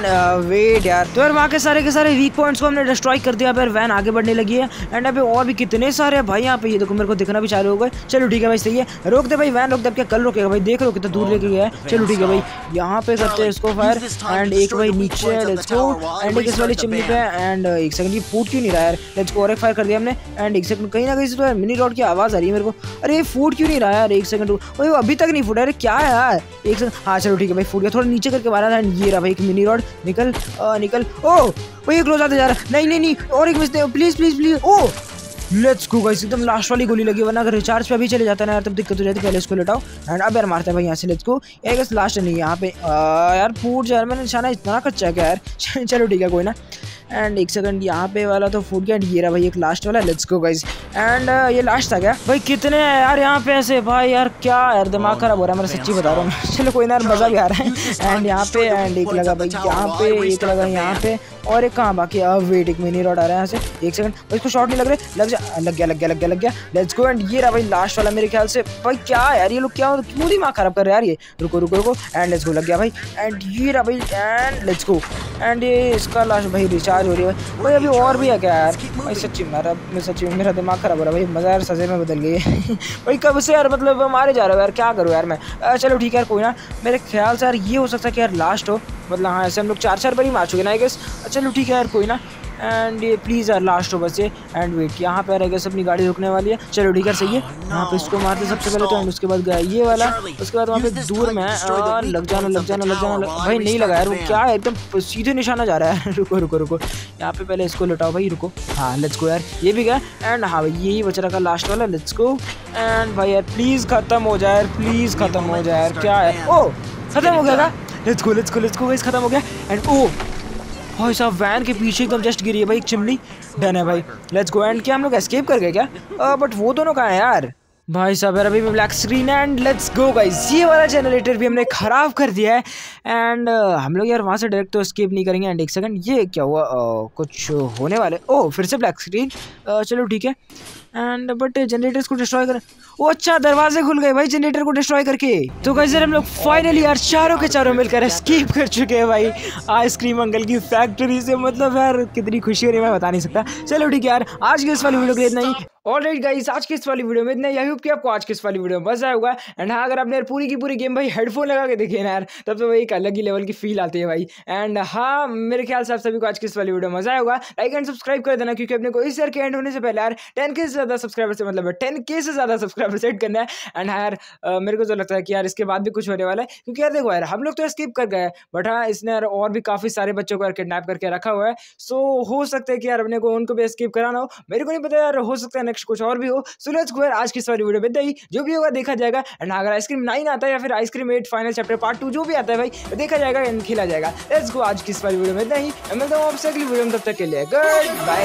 वेट यार। तो यार वहाँ के सारे के सारे वीक पॉइंट्स को हमने डिस्ट्रॉय कर दिया। फिर वैन आगे बढ़ने लगी है। एंड यहाँ पे और भी कितने सारे है भाई यहाँ पे? ये देखो मेरे को दिखना भी चालू हो गए चलो ठीक है भाई सही है। रोक दे भाई वैन रोक दे। क्या कल रोकेगा भाई? देख लो कितना दूर लेके गया है। चलो ठीक है भाई। यहाँ पे करते हैं इसको फायर एंड एक भाई नीचे है लेट्स गो एंड एक इस वाली चिमनी पे एंड एक सेकंड ये फूट क्यों नहीं रहा यार? लेट्स गो और एक फायर कर दिया हमने। एंड एक सेकंड कहीं ना कहीं से तो मिनी रॉड की आवाज़ आ रही है मेरे को। अरे ये फूट क्यों नहीं रहा यार? एक सेकंड ओए अभी तक नहीं फूटा अरे क्या यार? एक सेकंड हाँ चलो ठीक है भाई फूट गया। थोड़ा नीचे करके मारा था। एंड ये रहा भाई एक मिनी रॉड निकल। निकल। ओ वो ये क्लोज आते जा रहा। है नहीं नहीं नहीं। और एक miss please please please oh let's go guys एकदम लास्ट वाली गोली लगी वरना अगर रिचार्ज पे अभी चले जाता ना यार तब दिक्कत हो जाती पहले इसको लेटाओ। एंड अब यार मारते हैं भाई यहाँ से। लेट्स गो एक लास्ट नहीं यहाँ पे। आ, यार फूट यार मैंने निशाना इतना कच्चा है क्या यार? चलो ठीक है कोई ना। एंड एक सेकंड यहाँ पे वाला तो फूट गया, ये रहा भाई एक लास्ट वाला लेट्स गो गाइस एंड ये लास्ट था गया भाई कितने यार यहाँ पे ऐसे? भाई यार क्या यार, दिमाग खराब हो रहा है, मैं सच्ची बता रहा हूँ। चलो कोई ना मज़ा भी आ रहा है। एंड यहाँ पे एंड एक लगा भाई, यहाँ पे, एक लगा यहाँ पे। और एक कहाँ बाकी अब वेट एक मिनी रोड आ रहा है यहाँ से। एक सेकंड इसको शॉट नहीं लग रहे। लग जा, लग गया लग गया लग गया लग गया। लेट्स गो एंड ये रहा भाई लास्ट वाला मेरे ख्याल से। भाई क्या यार, ये लोग क्या क्यों दिमाग खराब कर रहे हैं यार ये? रुको रुको रुको। एंड लेट्स गो लग गया भाई। एंड ये रहा भाई एंड लेट्स गो एंड ये इसका लास्ट भाई रिचार्ज हो रही है भाई। अभी और भी है क्या यार? भाई, सच्ची मेरा मैं सच्ची मेरा दिमाग खराब हो रहा है। भाई, मज़ा यार सजे में बदल गई भाई, कब से यार मतलब मारे जा रहा हूँ यार? क्या करूँ यार मैं? चलो ठीक है यार, कोई ना। मेरे ख्याल से यार ये हो सकता है कि यार लास्ट हो। मतलब हाँ ऐसे हम लोग चार चार बार ही मार चुके ना आई गेस चलो ठीक है यार, कोई ना। एंड ये प्लीज़ यार लास्ट हो बस ये एंड वेट यहाँ पे रहेगा अपनी गाड़ी रुकने वाली है। चलो ठीक है सही है? यहाँ पे इसको मारते सबसे पहले तो एंड उसके बाद गया। ये वाला उसके बाद वहाँ पे दूर में और लग जाना लग जाना लग जाना। भाई नहीं लगा यार वो क्या है एकदम सीधे निशाना जा रहा है। रुको रुको रुको। यहाँ पे पहले इसको लटाओ भाई रुको। हाँ लेट्स गो यार। ये भी गया। एंड हाँ भाई यही बच रहा लास्ट वाला। लेट्स गो एंड भाई यार प्लीज़ ख़त्म हो जाए यार प्लीज़ ख़त्म हो जाए यार। क्या है? ओ खत्म हो गया let's go let's go let's go खत्म हो गया। एंड ओ भाई साहब वैन के पीछे एकदम जस्ट गिरी है भाई एक चिमनी डन है भाई। लेट्स गो एंड क्या हम लोग एस्केप कर गए क्या? आ, बट वो दोनों कहाँ है यार? भाई साहब यार अभी black screen and let's go guys ये वाला जनरेटर भी हमने ख़राब कर दिया है। एंड uh, हम लोग यार वहाँ से डायरेक्ट तो स्केप नहीं करेंगे। एंड एक सेकंड ये क्या हुआ? uh, कुछ होने वाले ओ फिर से ब्लैक स्क्रीन uh, चलो ठीक है। एंड बट जनरेटर्स को डिस्ट्रॉय कर ओ अच्छा दरवाजे खुल गए भाई जनरेटर को डिस्ट्रॉय करके। तो कैसे हम लोग फाइनली यार चारों के चारों मिलकर स्कीप कर चुके हैं भाई। आइसक्रीम अंकल की फैक्ट्री से मतलब यार कितनी खुशी हो रही है, मैं बता नहीं सकता। चलो ठीक है यार, आज के इस वाली वीडियो के लिए इतना ही। ऑल राइट गाइस आज की इस वाली वीडियो में इतना यही होप कि आपको आज की इस वाली वीडियो में मज़ा आया एंड हाँ अगर आपने यार पूरी की पूरी गेम भाई हेडफोन लगा के देखिए ना यार, तब तो भाई एक अलग ही लेवल की फील आती है भाई। एंड हाँ मेरे ख्याल से आप सभी को आज की इस वाली वीडियो में मज़ा आया होगा। लाइक एंड सब्सक्राइब कर देना, क्योंकि अपने को इस ईयर के एंड होने से पहले यार टेन के से ज़्यादा सब्सक्राइबर से मतलब टेन के से ज़्यादा सब्सक्राइबर सेट करना है। एंड हाँ यार मेरे को तो लगता है कि यार इसके बाद भी कुछ होने वाला है। क्योंकि यार देखो यार, हम लोग तो स्किप कर गए बट हाँ इसने यार और भी काफ़ी सारे बच्चों को यार किडनैप करके रखा हुआ है। सो हो सकता है कि यार अपने को उनको भी स्किप कराना हो। मेरे को नहीं पता यार, हो सकता है नेक्स्ट कुछ और भी हो सूरज कुहर आज की सारी वीडियो में दही जो भी होगा देखा जाएगा। एंड अगर आइसक्रीम नाइन आता है या फिर Ice Scream eight final chapter part two जो भी आता है भाई तो देखा जाएगा एंड खेला जाएगा। लेट्स गो आज की सारी वीडियो में दही मिलता हूँ आपसे अगली वीडियो में, तब तक के लिए गुड बाय